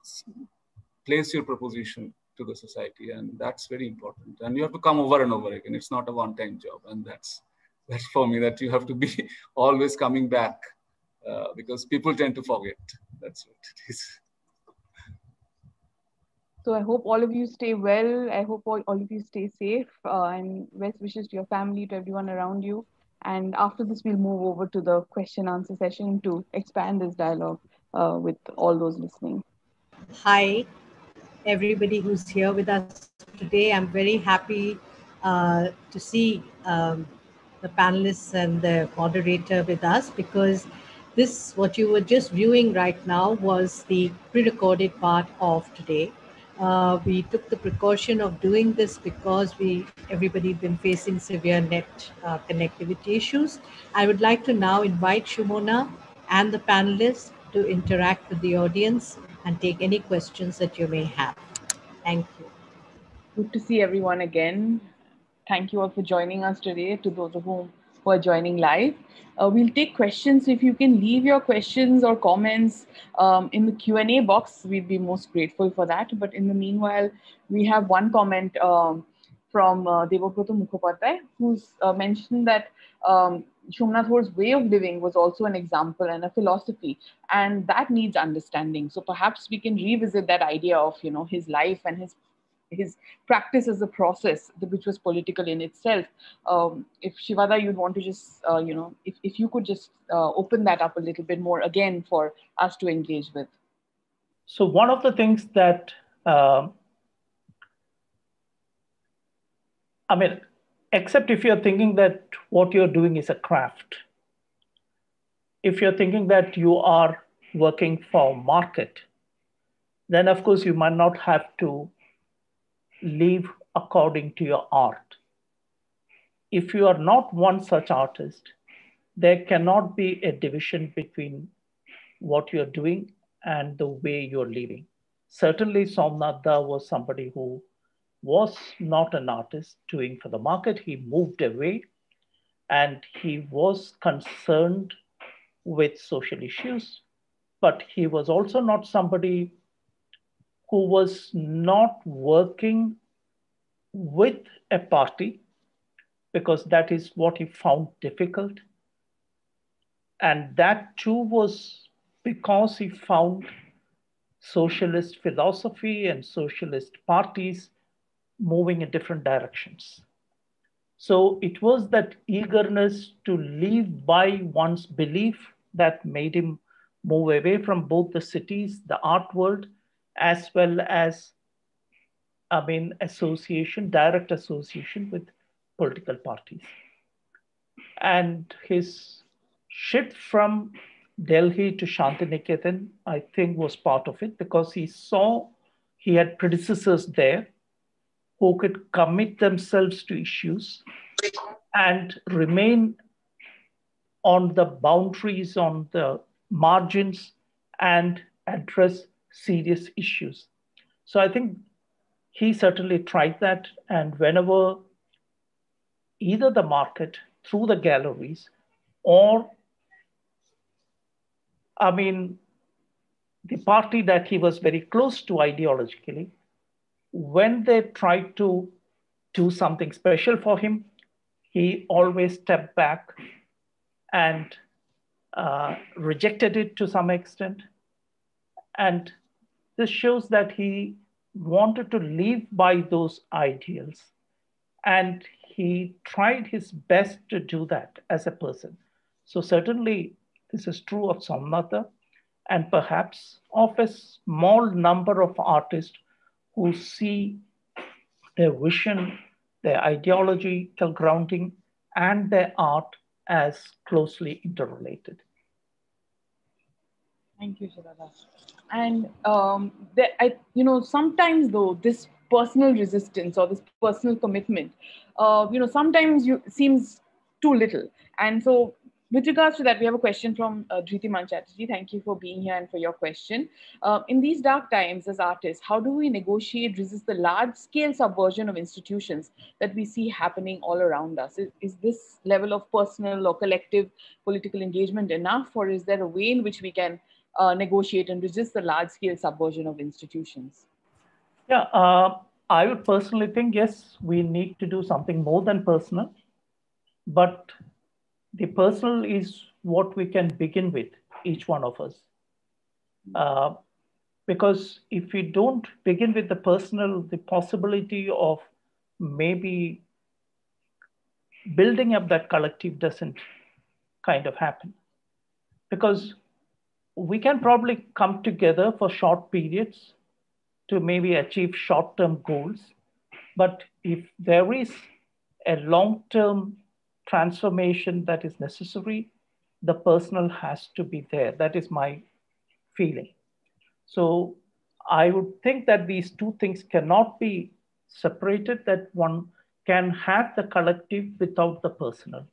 place your proposition to the society, and that's very important. And you have to come over and over again. It's not a one-time job, and that's that's for me that you have to be always coming back uh, because people tend to forget. That's what it is. So I hope all of you stay well. I hope all, all of you stay safe uh, and best wishes to your family, to everyone around you. And after this, we'll move over to the question answer session to expand this dialogue uh, with all those listening. Hi, everybody who's here with us today. I'm very happy uh, to see um, the panelists and the moderator with us because this, what you were just viewing right now, was the pre recorded part of today. Uh, we took the precaution of doing this because we everybody been facing severe net uh, connectivity issues. I would like to now invite Sumona and the panelists to interact with the audience and take any questions that you may have. Thank you. Good to see everyone again thank you all for joining us today, to those of whom who are joining live. Uh, we'll take questions. If you can leave your questions or comments um, in the Q&A box, we'd be most grateful for that. But in the meanwhile, we have one comment um, from uh, Devabrata Mukhopadhyay, who's uh, mentioned that um, Somnath way of living was also an example and a philosophy, and that needs understanding. So perhaps we can revisit that idea of you know his life and his his practice as a process, which was political in itself. Um, if Shivada, you'd want to just, uh, you know, if, if you could just uh, open that up a little bit more again for us to engage with. So one of the things that, um, I mean, except if you're thinking that what you're doing is a craft, if you're thinking that you are working for market, then of course you might not have to live according to your art. If you are not one such artist, there cannot be a division between what you're doing and the way you're living. Certainly, Somnath was somebody who was not an artist doing for the market. He moved away and he was concerned with social issues, but he was also not somebody who was not working with a party because that is what he found difficult. And that too was because he found socialist philosophy and socialist parties moving in different directions. So it was that eagerness to live by one's belief that made him move away from both the cities, the art world, as well as, I mean, association, direct association with political parties. And his shift from Delhi to Santiniketan, I think, was part of it because he saw he had predecessors there who could commit themselves to issues and remain on the boundaries, on the margins, and address serious issues. So I think he certainly tried that. And whenever either the market through the galleries or, I mean, the party that he was very close to ideologically, when they tried to do something special for him, he always stepped back and uh, rejected it to some extent. And this shows that he wanted to live by those ideals. And he tried his best to do that as a person. So certainly this is true of Somnatha and perhaps of a small number of artists who see their vision, their ideological grounding, and their art as closely interrelated. Thank you, Shraddha. And um, there, I, you know, sometimes though this personal resistance or this personal commitment, uh, you know, sometimes you seems too little. And so with regards to that, we have a question from uh, Chatterjee. Thank you for being here and for your question. Uh, in these dark times as artists, how do we negotiate, resist the large scale subversion of institutions that we see happening all around us? Is, is this level of personal or collective political engagement enough, or is there a way in which we can uh, negotiate and resist the large scale subversion of institutions? Yeah, uh, I would personally think yes, we need to do something more than personal, but the personal is what we can begin with, each one of us. Uh, because if we don't begin with the personal, the possibility of maybe building up that collective doesn't kind of happen. Because we can probably come together for short periods to maybe achieve short term goals. But if there is a long term transformation that is necessary, the personal has to be there. That is my feeling. So I would think that these two things cannot be separated, that one can have the collective without the personal.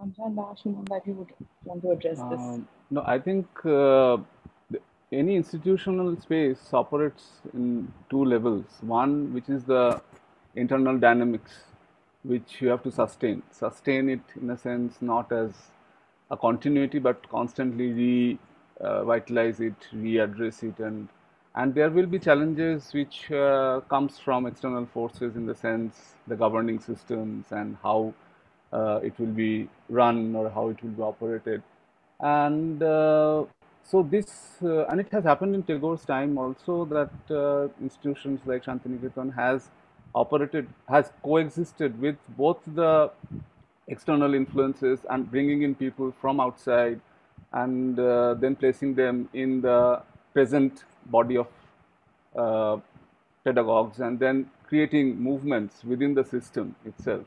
That you would want to address this. Um, no, I think uh, any institutional space operates in two levels. One, which is the internal dynamics which you have to sustain. Sustain it in a sense not as a continuity but constantly revitalize it, readdress it and and there will be challenges which uh, comes from external forces in the sense the governing systems and how uh, it will be run or how it will be operated. And uh, so this uh, and it has happened in Tagore's time also that uh, institutions like Santiniketan has operated has coexisted with both the external influences and bringing in people from outside and uh, then placing them in the present body of uh, pedagogues and then creating movements within the system itself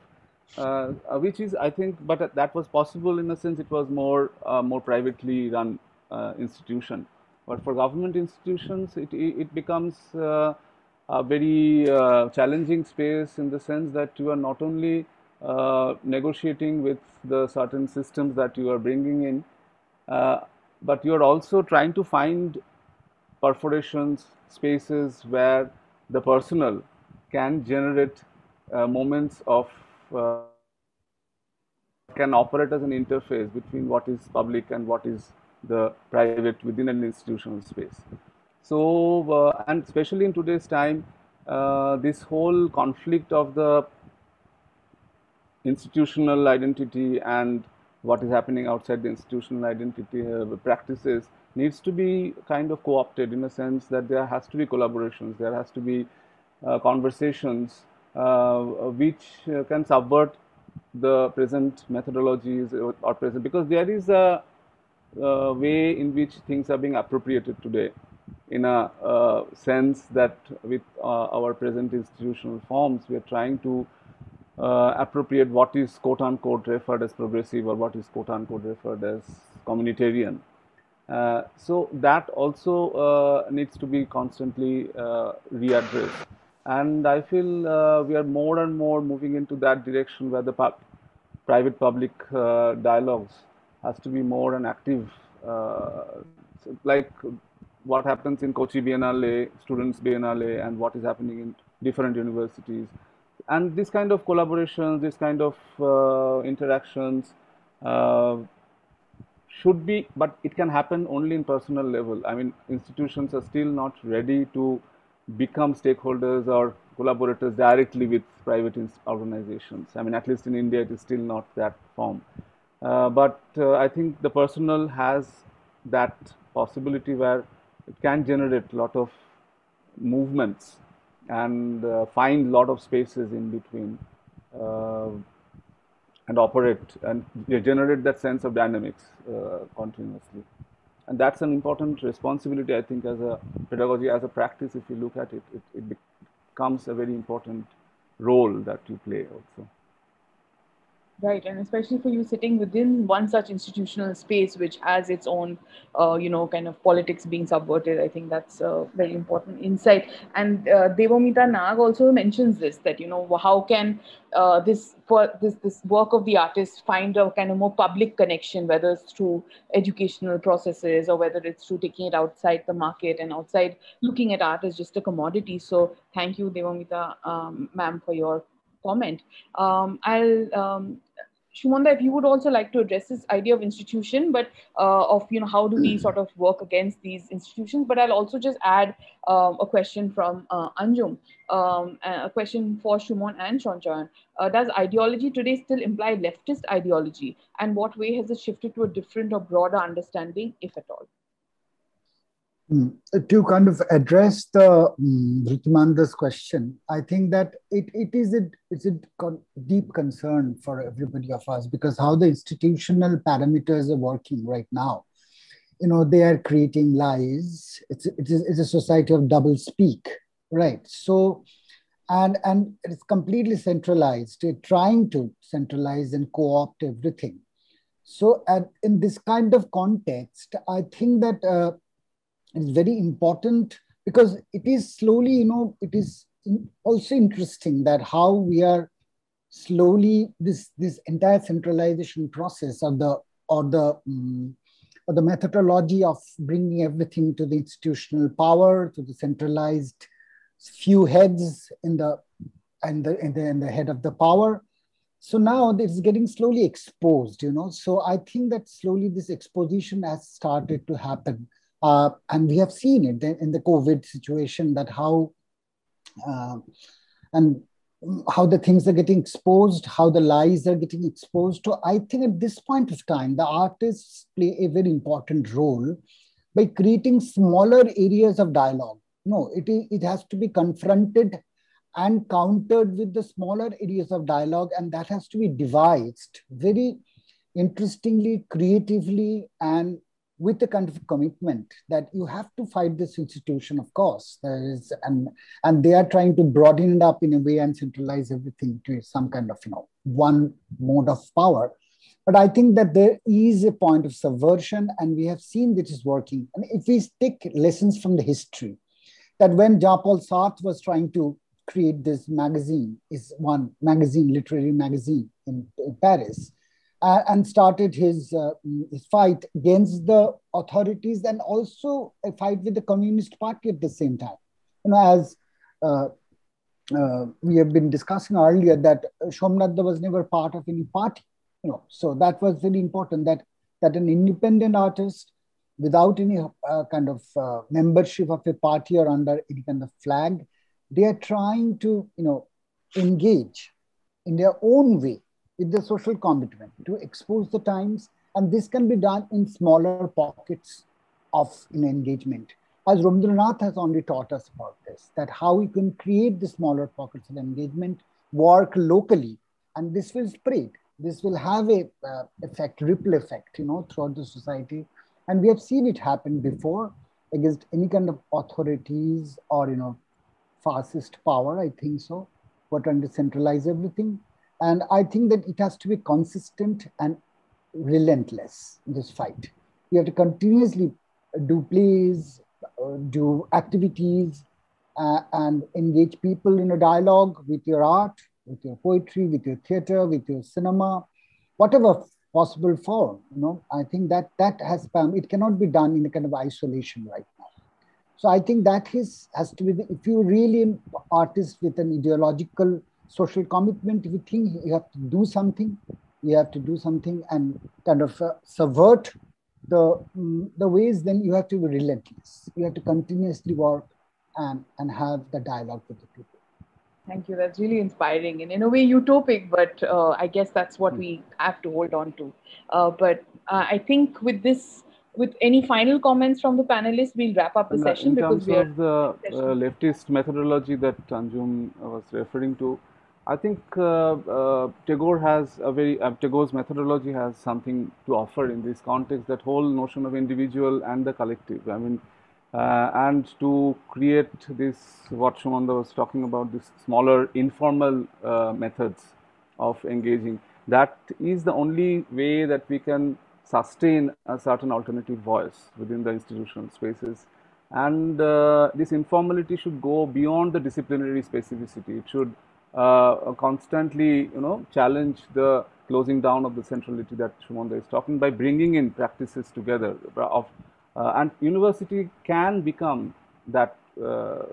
which is i think but that was possible in a sense it was more uh, more privately run uh, institution. But for government institutions it it becomes a very uh, challenging space in the sense that you are not only uh, negotiating with the certain systems that you are bringing in, uh, but you are also trying to find perforations, spaces where the personal can generate uh, moments of uh, can operate as an interface between what is public and what is the private within an institutional space. So, uh, and especially in today's time, uh, this whole conflict of the institutional identity and what is happening outside the institutional identity uh, practices needs to be kind of co-opted in a sense that there has to be collaborations, there has to be uh, conversations which uh, can subvert the present methodologies or, or present because there is a, a way in which things are being appropriated today in a uh, sense that with uh, our present institutional forms, we are trying to uh, appropriate what is quote unquote referred as progressive or what is quote unquote referred as communitarian. Uh, so that also uh, needs to be constantly uh, readdressed. And I feel we are more and more moving into that direction where the pu private public dialogues has to be more and active. like what happens in Kochi Biennale, Students Biennale, and what is happening in different universities. And this kind of collaborations, this kind of uh, interactions uh, should be, but it can happen only in personal level. I mean, institutions are still not ready to become stakeholders or collaborators directly with private organizations. I mean, at least in India, it is still not that form. Uh, but uh, I think the personal has that possibility where it can generate a lot of movements and uh, find lot of spaces in between uh, and operate and generate that sense of dynamics uh, continuously. And that's an important responsibility, I think, as a pedagogy, as a practice, if you look at it, it, it becomes a very important role that you play also. Right, and especially for you sitting within one such institutional space, which has its own, uh, you know, kind of politics being subverted, I think that's a very important insight. And uh, Devamita Nag also mentions this that you know how can uh, this for this this work of the artist find a kind of more public connection, whether it's through educational processes or whether it's through taking it outside the market and outside looking at art as just a commodity. So thank you, Devamita, um, ma'am, for your comment. Um, I'll, um, Sumanda, if you would also like to address this idea of institution, but uh, of you know how do we sort of work against these institutions? But I'll also just add um, a question from uh, Anjum, um, a question for Suman and Sanchayan. Uh, does ideology today still imply leftist ideology, and what way has it shifted to a different or broader understanding, if at all? Mm. To kind of address the um, question, I think that it, it is a, it's a deep concern for everybody of us because how the institutional parameters are working right now, you know, they are creating lies. It's, it is, it's a society of double speak, right? So, and, and it's completely centralized. They're trying to centralize and co-opt everything. So at, in this kind of context, I think that uh, it's very important because it is slowly, you know, it is also interesting that how we are slowly this this entire centralization process or the or the um, or the methodology of bringing everything to the institutional power to the centralized few heads in the and the in the, in the head of the power. So now it's getting slowly exposed you know. So i think that slowly this exposition has started to happen uh, and we have seen it in the COVID situation that how uh, and how the things are getting exposed, how the lies are getting exposed. So I think at this point of time, the artists play a very important role by creating smaller areas of dialogue. No, it, it has to be confronted and countered with the smaller areas of dialogue, and that has to be devised very interestingly, creatively, and with the kind of commitment that you have to fight this institution, of course. There is, and and they are trying to broaden it up in a way and centralize everything to some kind of you know one mode of power. But I think that there is a point of subversion, and we have seen this is working. And if we take lessons from the history, that when Jean-Paul Sartre was trying to create this magazine, is one magazine, literary magazine in, in Paris, uh, and started his, uh, his fight against the authorities and also a fight with the Communist Party at the same time. You know, as uh, uh we have been discussing earlier, that Somnatha was never part of any party. You know, so that was very important. That that an independent artist, without any uh, kind of uh, membership of a party or under any kind of flag, they are trying to you know engage in their own way with the social commitment to expose the times. And this can be done in smaller pockets of an engagement. As Rabindranath has only taught us about this, that how we can create the smaller pockets of engagement, work locally, and this will spread. This will have a uh, effect, ripple effect, you know, throughout the society. And we have seen it happen before against any kind of authorities or, you know, fascist power, I think so, but trying to centralize everything. And I think that it has to be consistent and relentless, in this fight. You have to continuously do plays, uh, do activities, uh, and engage people in a dialogue with your art, with your poetry, with your theater, with your cinema, whatever possible form. You know, I think that that has it cannot be done in a kind of isolation right now. So I think that is has to be the, if you really artist with an ideological social commitment, if you think you have to do something, you have to do something and kind of uh, subvert the, um, the ways, then you have to be relentless. You have to continuously work and, and have the dialogue with the people. Thank you. That's really inspiring and in a way utopic, but uh, I guess that's what we have to hold on to. Uh, but uh, I think with this with any final comments from the panelists, we'll wrap up the And, uh, session in because terms we are of the uh, leftist methodology that Anjum was referring to, I think uh, uh, Tagore has a very uh, Tagore's methodology has something to offer in this context. That whole notion of individual and the collective. I mean, and to create this what Sumanda was talking about, this smaller informal methods of engaging. That is the only way that we can sustain a certain alternative voice within the institutional spaces. And uh, this informality should go beyond the disciplinary specificity. It should constantly, you know, challenge the closing down of the centrality that Sumanda is talking by bringing in practices together of, uh, and university can become that uh,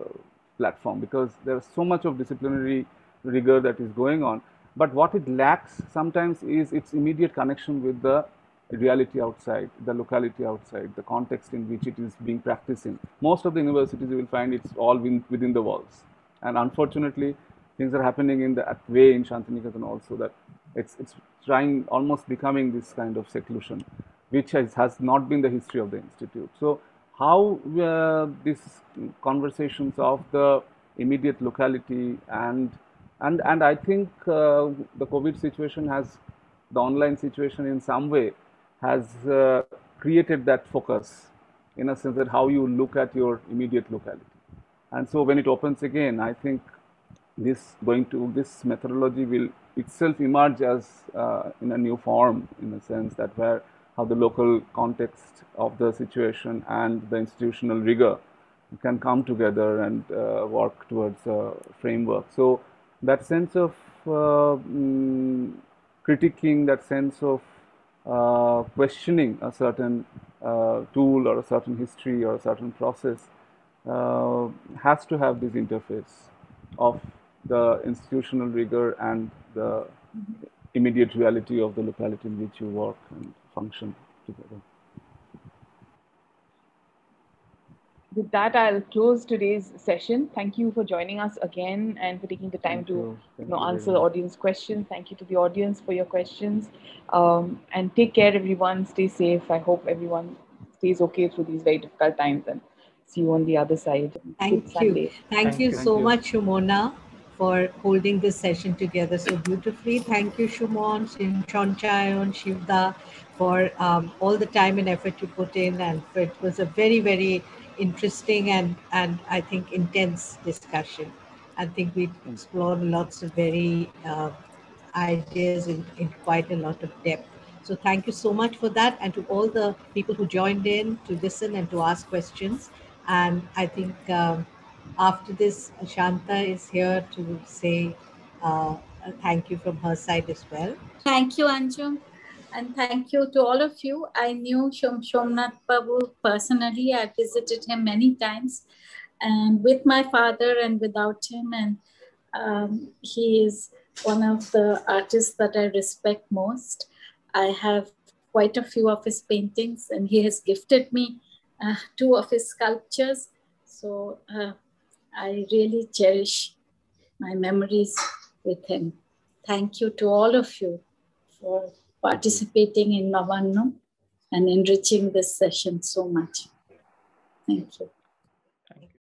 platform because there's so much of disciplinary rigor that is going on. But what it lacks sometimes is its immediate connection with the reality outside, the locality outside, the context in which it is being practiced in. Most of the universities you will find it's all within the walls. And unfortunately, things are happening in that way in Santiniketan also that it's, it's trying almost becoming this kind of seclusion, which has, has not been the history of the institute. So how uh, these conversations of the immediate locality and and and I think uh, the COVID situation has the online situation in some way has uh, created that focus in a sense that how you look at your immediate locality. And so when it opens again, I think this going to this methodology will itself emerge as uh, in a new form in the sense that where how the local context of the situation and the institutional rigor can come together and uh, work towards a framework. So that sense of uh, mm, critiquing, that sense of uh, questioning a certain uh, tool or a certain history or a certain process uh, has to have this interface of the institutional rigor and the immediate reality of the locality in which you work and function together. With that, I'll close today's session. Thank you for joining us again and for taking the time Thank to you. you know, answer the audience questions. Thank you to the audience for your questions. Um, and take care, everyone. Stay safe. I hope everyone stays okay through these very difficult times and see you on the other side. Thank Good you. Thank, Thank you you. so you. much, Sumona, for holding this session together so beautifully. Thank you, Suman, Sanchayan, Shivda, for um, all the time and effort you put in. And it was a very, very interesting and, and I think intense discussion. I think we explored lots of very uh, ideas in, in quite a lot of depth. So thank you so much for that, and to all the people who joined in to listen and to ask questions. And I think um, after this, Shanta is here to say uh, thank you from her side as well. Thank you, Anjum. And thank you to all of you. I knew Shom Somnath Babu personally. I visited him many times and with my father and without him. And um, he is one of the artists that I respect most. I have quite a few of his paintings, and he has gifted me uh, two of his sculptures. So uh, I really cherish my memories with him. Thank you to all of you for participating in Nabanna and enriching this session so much. Thank you.